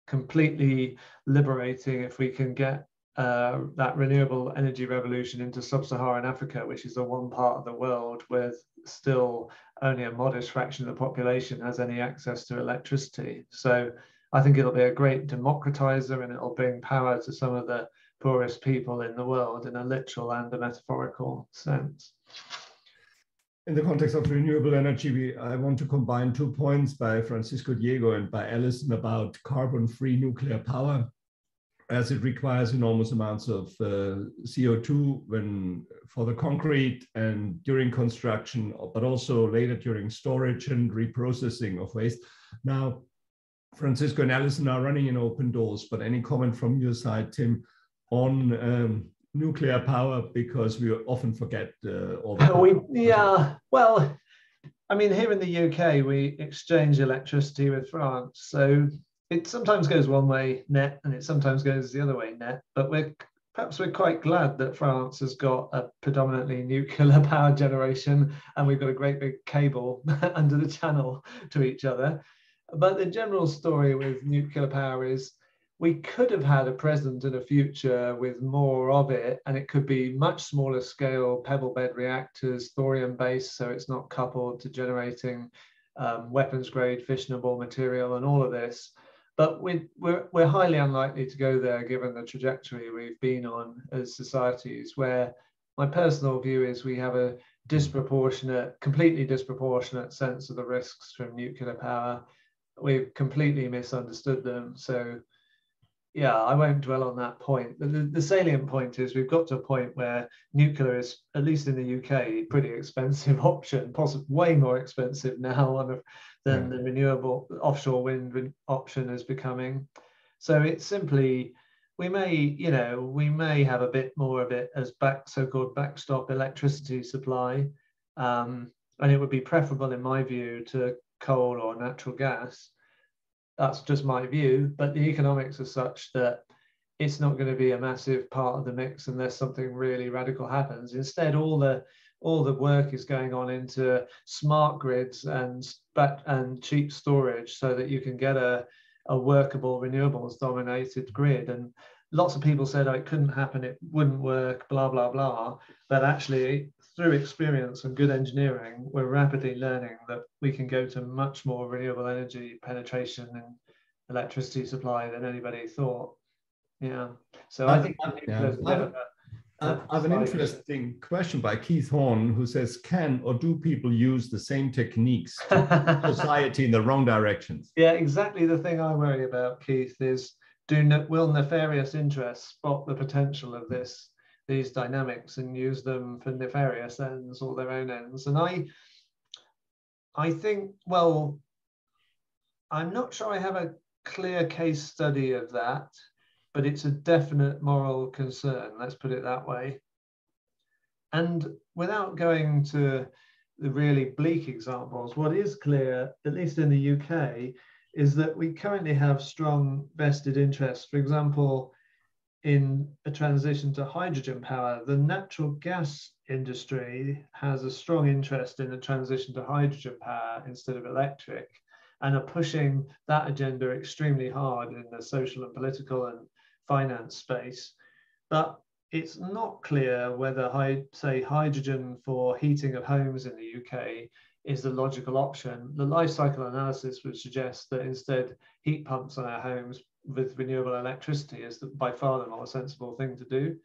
completely liberating if we can get uh, that renewable energy revolution into sub-Saharan Africa, which is the one part of the world where still only a modest fraction of the population has any access to electricity. So I think it'll be a great democratizer and it'll bring power to some of the poorest people in the world in a literal and a metaphorical sense. In the context of renewable energy, we, I want to combine two points by Francisco Diego and by Alison about carbon-free nuclear power as it requires enormous amounts of uh, CO2 when for the concrete and during construction, but also later during storage and reprocessing of waste. Now, Francisco and Alison are running in open doors, but any comment from your side, Tim, on um, nuclear power because we often forget uh, all the. We, yeah, well, I mean, here in the UK, we exchange electricity with France, so it sometimes goes one way net and it sometimes goes the other way net. But we're perhaps we're quite glad that France has got a predominantly nuclear (laughs) power generation and we've got a great big cable (laughs) under the channel to each other. But the general story with nuclear power is we could have had a present and a future with more of it, and it could be much smaller scale pebble bed reactors, thorium based, so it's not coupled to generating um, weapons grade fissionable material and all of this. But we, we're, we're highly unlikely to go there given the trajectory we've been on as societies, where my personal view is we have a disproportionate, completely disproportionate sense of the risks from nuclear power. We've completely misunderstood them. So yeah, I won't dwell on that point. The, the, the, salient point is we've got to a point where nuclear is, at least in the UK, a pretty expensive (laughs) option, possibly way more expensive now than yeah. the renewable offshore wind option is becoming. So it's simply, we may, you know, we may have a bit more of it as back, so-called backstop electricity supply. Um, and it would be preferable, in my view, to coal or natural gas that's just my view, but the economics are such that it's not going to be a massive part of the mix unless something really radical happens. Instead, all the all the work is going on into smart grids and and cheap storage so that you can get a, a workable renewables dominated grid. And lots of people said oh, it couldn't happen, it wouldn't work, blah, blah, blah. But actually, through experience and good engineering, we're rapidly learning that we can go to much more renewable energy penetration and electricity supply than anybody thought. Yeah. So I, um, I think yeah. I have an interesting question by Keith Horn, who says, "Can or do people use the same techniques to (laughs) society in the wrong directions?" Yeah, exactly. The thing I worry about, Keith, is do ne- will nefarious interests spot the potential of this these dynamics and use them for nefarious ends or their own ends. And I, I think, well, I'm not sure I have a clear case study of that, but it's a definite moral concern. Let's put it that way. And without going to the really bleak examples, what is clear, at least in the UK, is that we currently have strong vested interests. For example, in a transition to hydrogen power, the natural gas industry has a strong interest in a transition to hydrogen power instead of electric and are pushing that agenda extremely hard in the social and political and finance space. But it's not clear whether, say, hydrogen for heating of homes in the UK is the logical option. The life cycle analysis would suggest that instead heat pumps on our homes with renewable electricity is by far the more sensible thing to do.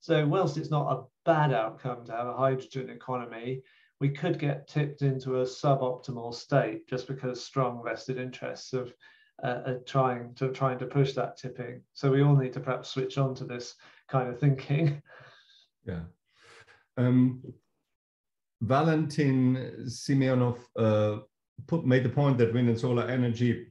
So whilst it's not a bad outcome to have a hydrogen economy, we could get tipped into a suboptimal state just because strong vested interests of uh, are trying to trying to push that tipping. So we all need to perhaps switch on to this kind of thinking. (laughs) Yeah. Um, Valentin Simeonov uh, put, made the point that wind and solar energy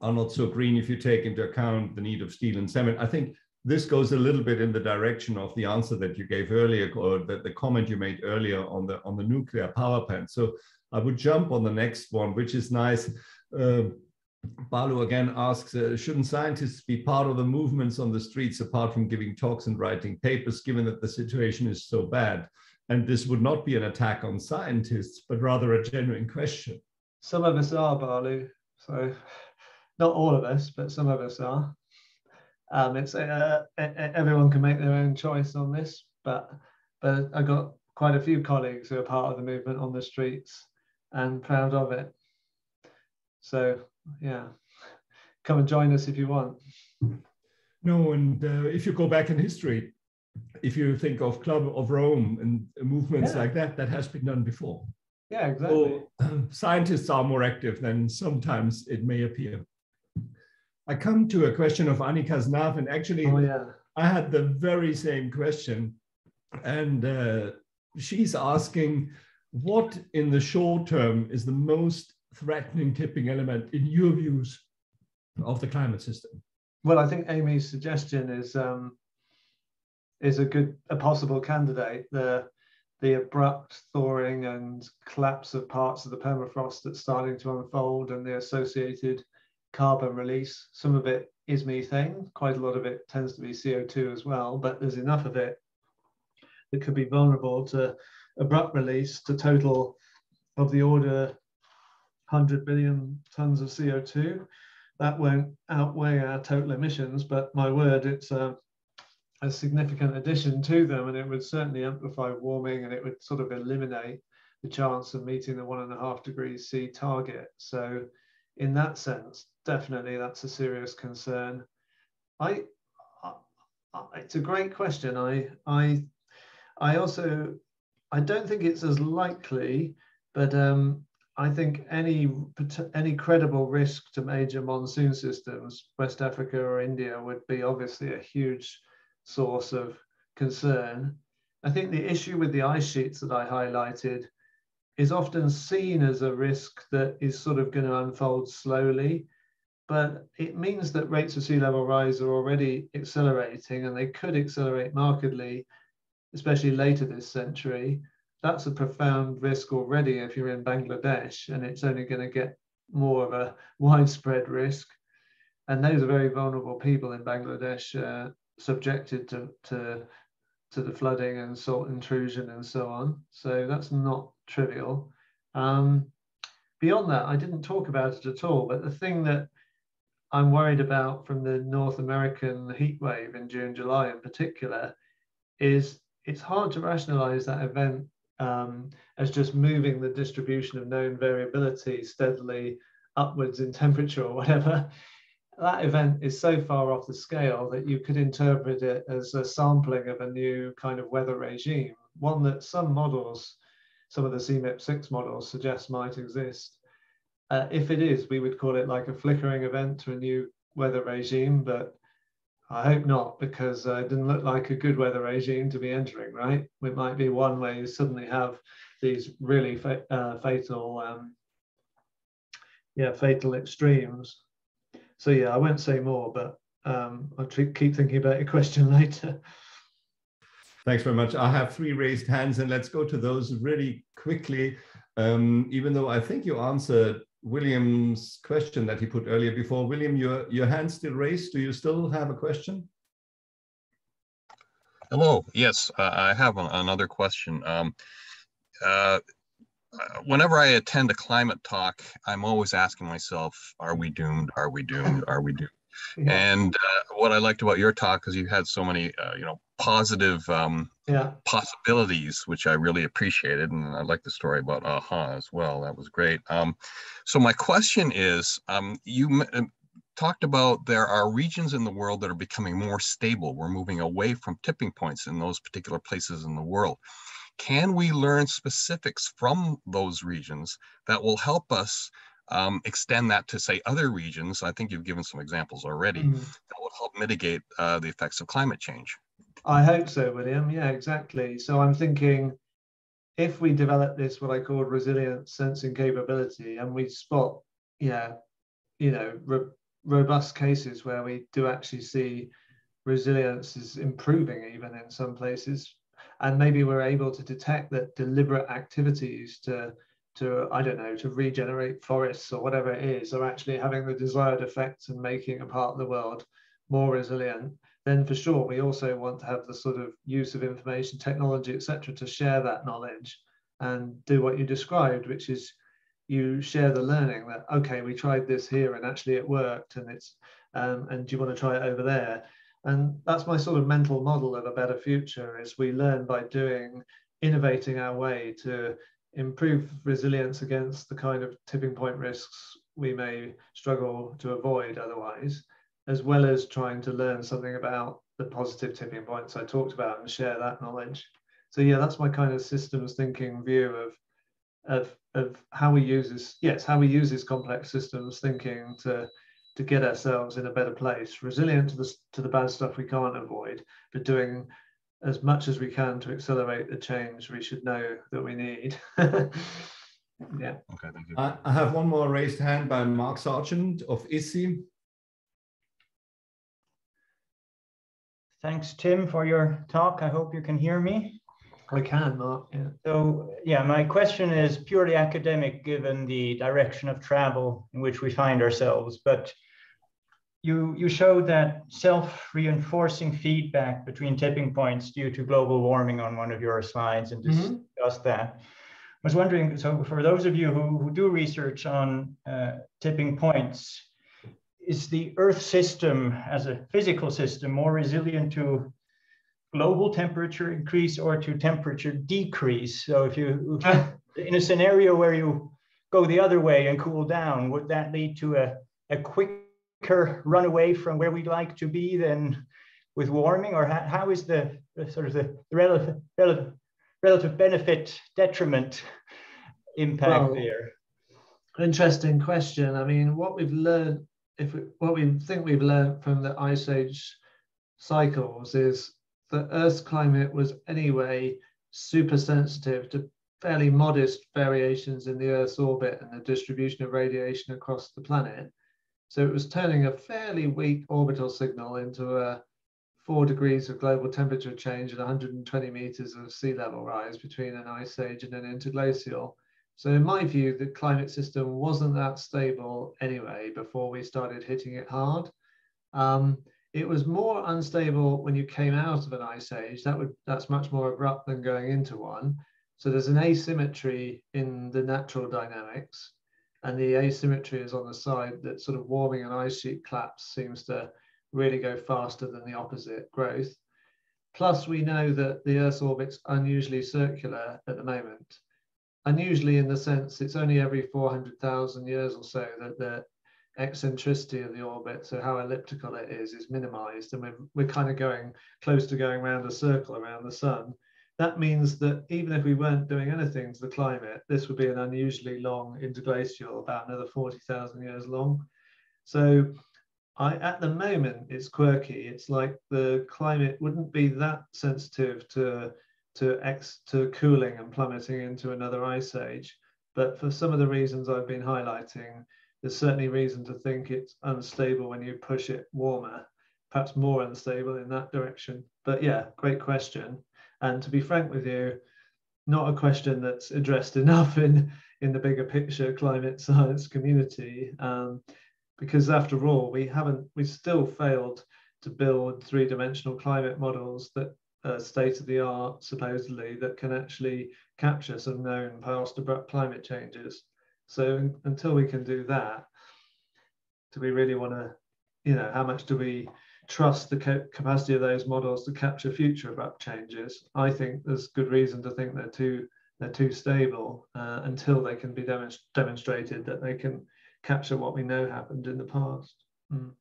are not so green if you take into account the need of steel and cement. I think this goes a little bit in the direction of the answer that you gave earlier or the, the comment you made earlier on the on the nuclear power plant. So I would jump on the next one, which is nice. Uh, Balu again asks, uh, shouldn't scientists be part of the movements on the streets apart from giving talks and writing papers, given that the situation is so bad? And this would not be an attack on scientists, but rather a genuine question. Some of us are, Balu. So not all of us, but some of us are. Um, it's uh, everyone can make their own choice on this, but but I got quite a few colleagues who are part of the movement on the streets and proud of it. So yeah, come and join us if you want. No, and uh, if you go back in history, if you think of Club of Rome and movements yeah. like that, that has been done before. Yeah, exactly. So, (clears throat) scientists are more active than sometimes it may appear. I come to a question of Annika Znav, and actually, oh, yeah. I had the very same question. And uh, she's asking, what in the short term is the most threatening tipping element in your views of the climate system? Well, I think Amy's suggestion is um, is a good, a possible candidate. The the abrupt thawing and collapse of parts of the permafrost that's starting to unfold, and the associated carbon release. Some of it is methane. Quite a lot of it tends to be CO2 as well, but there's enough of it that could be vulnerable to abrupt release to total of the order 100 billion tons of CO2. That won't outweigh our total emissions, but my word, it's a, a significant addition to them, and it would certainly amplify warming and it would sort of eliminate the chance of meeting the one and a half degrees C target. So, in that sense, definitely that's a serious concern. I, I, it's a great question. I, I, I also, I don't think it's as likely, but um, I think any any credible risk to major monsoon systems, West Africa or India, would be obviously a huge source of concern. I think the issue with the ice sheets that I highlighted is often seen as a risk that is sort of going to unfold slowly, but it means that rates of sea level rise are already accelerating and they could accelerate markedly, especially later this century that's a profound risk already if you're in Bangladesh, and it's only going to get more of a widespread risk. And those are very vulnerable people in Bangladesh, uh, subjected to, to to the flooding and salt intrusion and so on. So that's not trivial. Um, beyond that, I didn't talk about it at all. But the thing that I'm worried about from the North American heat wave in June, July in particular, is it's hard to rationalize that event um, as just moving the distribution of known variability steadily upwards in temperature or whatever, that event is so far off the scale that you could interpret it as a sampling of a new kind of weather regime, one that some models, some of the CMIP6 models suggest might exist. Uh, if it is, we would call it like a flickering event to a new weather regime, but I hope not, because uh, it didn't look like a good weather regime to be entering, right? It might be one where you suddenly have these really fa uh, fatal, um, yeah, fatal extremes. So yeah, I won't say more, but um, I'll keep thinking about your question (laughs) later. Thanks very much. I have three raised hands, and let's go to those really quickly. Um, even though I think you answered William's question that he put earlier before. William, your, your hand still raised. Do you still have a question? Hello. Yes, uh, I have an, another question. Um, uh, whenever I attend a climate talk, I'm always asking myself, are we doomed? Are we doomed? Are we doomed? (laughs) Yeah. And uh, what I liked about your talk is you had so many, uh, you know, positive um, yeah. possibilities, which I really appreciated. And I like the story about a-ha as well. That was great. Um, so my question is, um, you uh, talked about there are regions in the world that are becoming more stable. We're moving away from tipping points in those particular places in the world. Can we learn specifics from those regions that will help us um, extend that to say other regions? I think you've given some examples already mm. that will help mitigate uh, the effects of climate change. I hope so, William. Yeah, exactly. So I'm thinking if we develop this, what I call resilient sensing capability, and we spot, yeah, you know, ro- robust cases where we do actually see resilience is improving even in some places, and maybe we're able to detect that deliberate activities to to I don't know to regenerate forests or whatever it is are actually having the desired effects and making a part of the world more resilient, then for sure we also want to have the sort of use of information technology etc to share that knowledge and do what you described, which is you share the learning that okay we tried this here and actually it worked and it's um, and do you want to try it over there? And that's my sort of mental model of a better future is we learn by doing innovating our way to improve resilience against the kind of tipping point risks we may struggle to avoid otherwise, as well as trying to learn something about the positive tipping points I talked about and share that knowledge. So yeah, that's my kind of systems thinking view of of of how we use this. Yes, how we use this complex systems thinking to to get ourselves in a better place, resilient to the to the bad stuff we can't avoid, but doing as much as we can to accelerate the change we should know that we need. (laughs) yeah. Okay, thank you. I, I have one more raised hand by Mark Sargent of ISSI. Thanks, Tim, for your talk. I hope you can hear me. I can, Mark. Yeah. So, yeah, my question is purely academic given the direction of travel in which we find ourselves. But you, you showed that self-reinforcing feedback between tipping points due to global warming on one of your slides and discussed mm-hmm. that. I was wondering, so for those of you who, who do research on uh, tipping points, is the Earth system as a physical system more resilient to global temperature increase or to temperature decrease? So if you, in a scenario where you go the other way and cool down, would that lead to a, a quick run away from where we'd like to be than with warming, or how, how is the, the, sort of the relative relative relative benefit detriment impact well, there? Interesting question. I mean, what we've learned, if we, what we think we've learned from the ice age cycles is that Earth's climate was anyway super sensitive to fairly modest variations in the Earth's orbit and the distribution of radiation across the planet. So it was turning a fairly weak orbital signal into a four degrees of global temperature change and 120 meters of sea level rise between an ice age and an interglacial. So in my view, the climate system wasn't that stable anyway before we started hitting it hard. Um, it was more unstable when you came out of an ice age. That would that's much more abrupt than going into one. So there's an asymmetry in the natural dynamics and the asymmetry is on the side that sort of warming an ice sheet collapse seems to really go faster than the opposite growth. Plus, we know that the Earth's orbit's unusually circular at the moment. Unusually in the sense it's only every 400,000 years or so that the eccentricity of the orbit, so how elliptical it is, is minimized. And we're, we're kind of going close to going around a circle around the sun that means that even if we weren't doing anything to the climate, this would be an unusually long interglacial, about another 40,000 years long. So I, at the moment, it's quirky. It's like the climate wouldn't be that sensitive to, to, ex, to cooling and plummeting into another ice age. But for some of the reasons I've been highlighting, there's certainly reason to think it's unstable when you push it warmer, perhaps more unstable in that direction. But yeah, great question. And to be frank with you, not a question that's addressed (laughs) enough in, in the bigger picture climate science community. Um, because after all, we haven't, we still failed to build three-dimensional climate models that are state of the art, supposedly, that can actually capture some known past abrupt climate changes. So until we can do that, do we really want to, you know, how much do we trust the capacity of those models to capture future abrupt changes. I think there's good reason to think they're too they're too stable uh, until they can be demonst demonstrated that they can capture what we know happened in the past. Mm.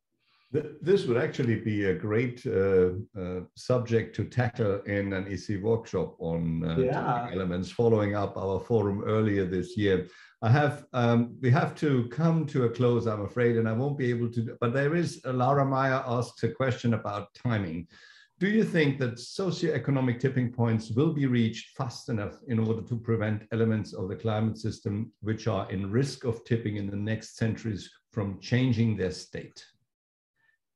This would actually be a great uh, uh, subject to tackle in an EC workshop on uh, yeah. elements, following up our forum earlier this year. I have, um, we have to come to a close, I'm afraid, and I won't be able to, but there is, uh, Laura Meyer asks a question about timing. Do you think that socioeconomic tipping points will be reached fast enough in order to prevent elements of the climate system which are in risk of tipping in the next centuries from changing their state?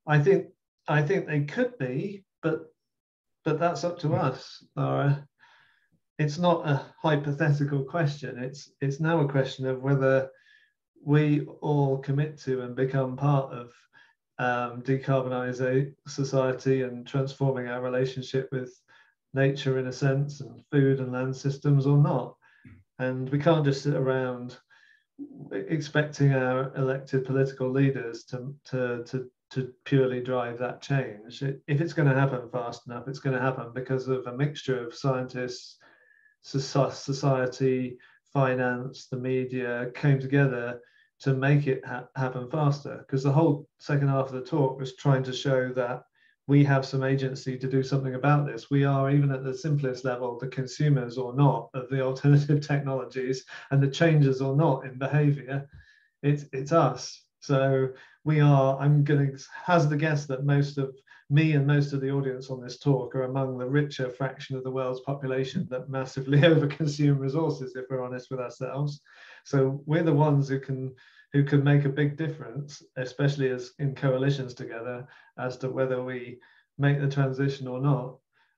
I think I think they could be, but but that's up to us, Laura. it's not a hypothetical question. It's it's now a question of whether we all commit to and become part of um, decarbonizing society and transforming our relationship with nature in a sense and food and land systems or not. And we can't just sit around expecting our elected political leaders to, to, to, to purely drive that change. If it's going to happen fast enough, it's going to happen because of a mixture of scientists, society, finance, the media came together to make it ha happen faster. Because the whole second half of the talk was trying to show that we have some agency to do something about this. We are, even at the simplest level, the consumers or not of the (laughs) alternative technologies and the changes or not in behavior. It's, it's us. So we are, I'm going to hazard a guess that most of me and most of the audience on this talk are among the richer fraction of the world's population that massively (laughs) overconsume resources, if we're honest with ourselves. So we're the ones who can who can make a big difference, especially as in coalitions together, as to whether we make the transition or not.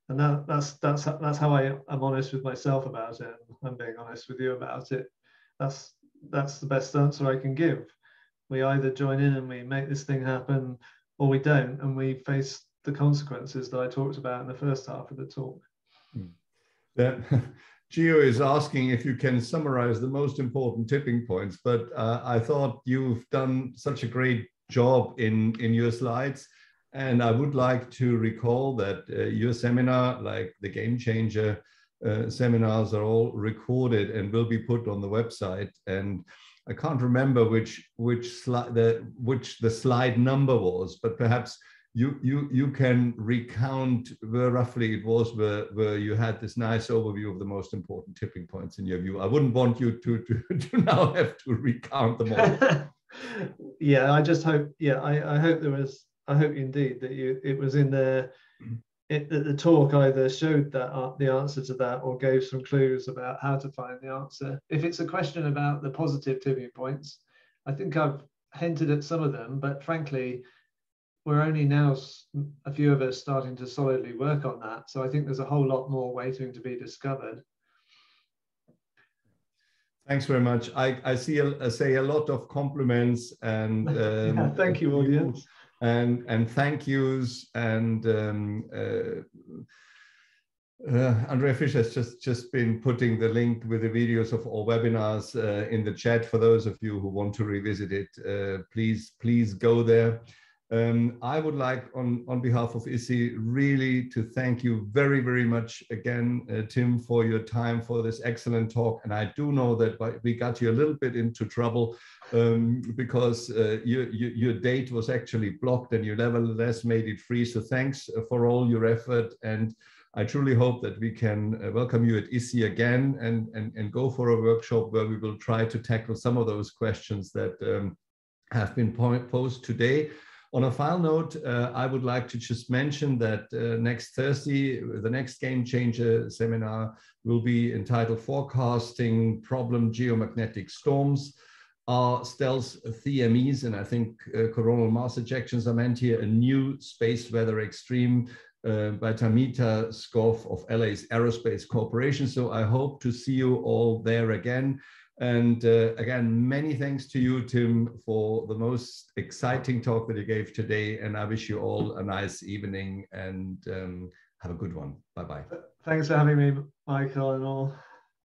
And that, that's that's that's how I am honest with myself about it. I'm being honest with you about it. That's that's the best answer I can give. We either join in and we make this thing happen, or we don't, and we face the consequences that I talked about in the first half of the talk. Yeah. (laughs) Geo is asking if you can summarize the most important tipping points, but uh, I thought you've done such a great job in, in your slides. And I would like to recall that uh, your seminar, like the Game Changer uh, seminars, are all recorded and will be put on the website. And I can't remember which which slide the which the slide number was, but perhaps you you you can recount where roughly it was where where you had this nice overview of the most important tipping points in your view. I wouldn't want you to to, (laughs) to now have to recount them all. (laughs) yeah, I just hope. Yeah, I, I hope there was. I hope indeed that you it was in there. It, that the talk either showed that uh, the answer to that or gave some clues about how to find the answer. If it's a question about the positive tipping points, I think I've hinted at some of them, but frankly, we're only now a few of us starting to solidly work on that. So I think there's a whole lot more waiting to be discovered. Thanks very much. I, I see a, I say a lot of compliments and (laughs) um, yeah, thank you, audience. And and thank yous and um, uh, uh, Andrea Fischer has just, just been putting the link with the videos of all webinars uh, in the chat for those of you who want to revisit it. Uh, please, please go there. Um, I would like, on, on behalf of ISSI, really to thank you very, very much again, uh, Tim, for your time for this excellent talk. And I do know that we got you a little bit into trouble um, because uh, your, your, your, date was actually blocked and you nevertheless made it free. So thanks for all your effort. And I truly hope that we can uh, welcome you at ISSI again and, and, and go for a workshop where we will try to tackle some of those questions that um, have been posed today. On a final note, uh, I would like to just mention that uh, next Thursday, the next Game Changer seminar will be entitled Forecasting Problem Geomagnetic Storms. Are stealth CMEs, and I think uh, coronal mass ejections are meant here, a new space weather extreme uh, by Tamitha Skov of LA's Aerospace Corporation. So I hope to see you all there again. And uh, again, many thanks to you, Tim, for the most exciting talk that you gave today. And I wish you all a nice evening and um, have a good one. Bye bye. Thanks for having me, Michael, and all.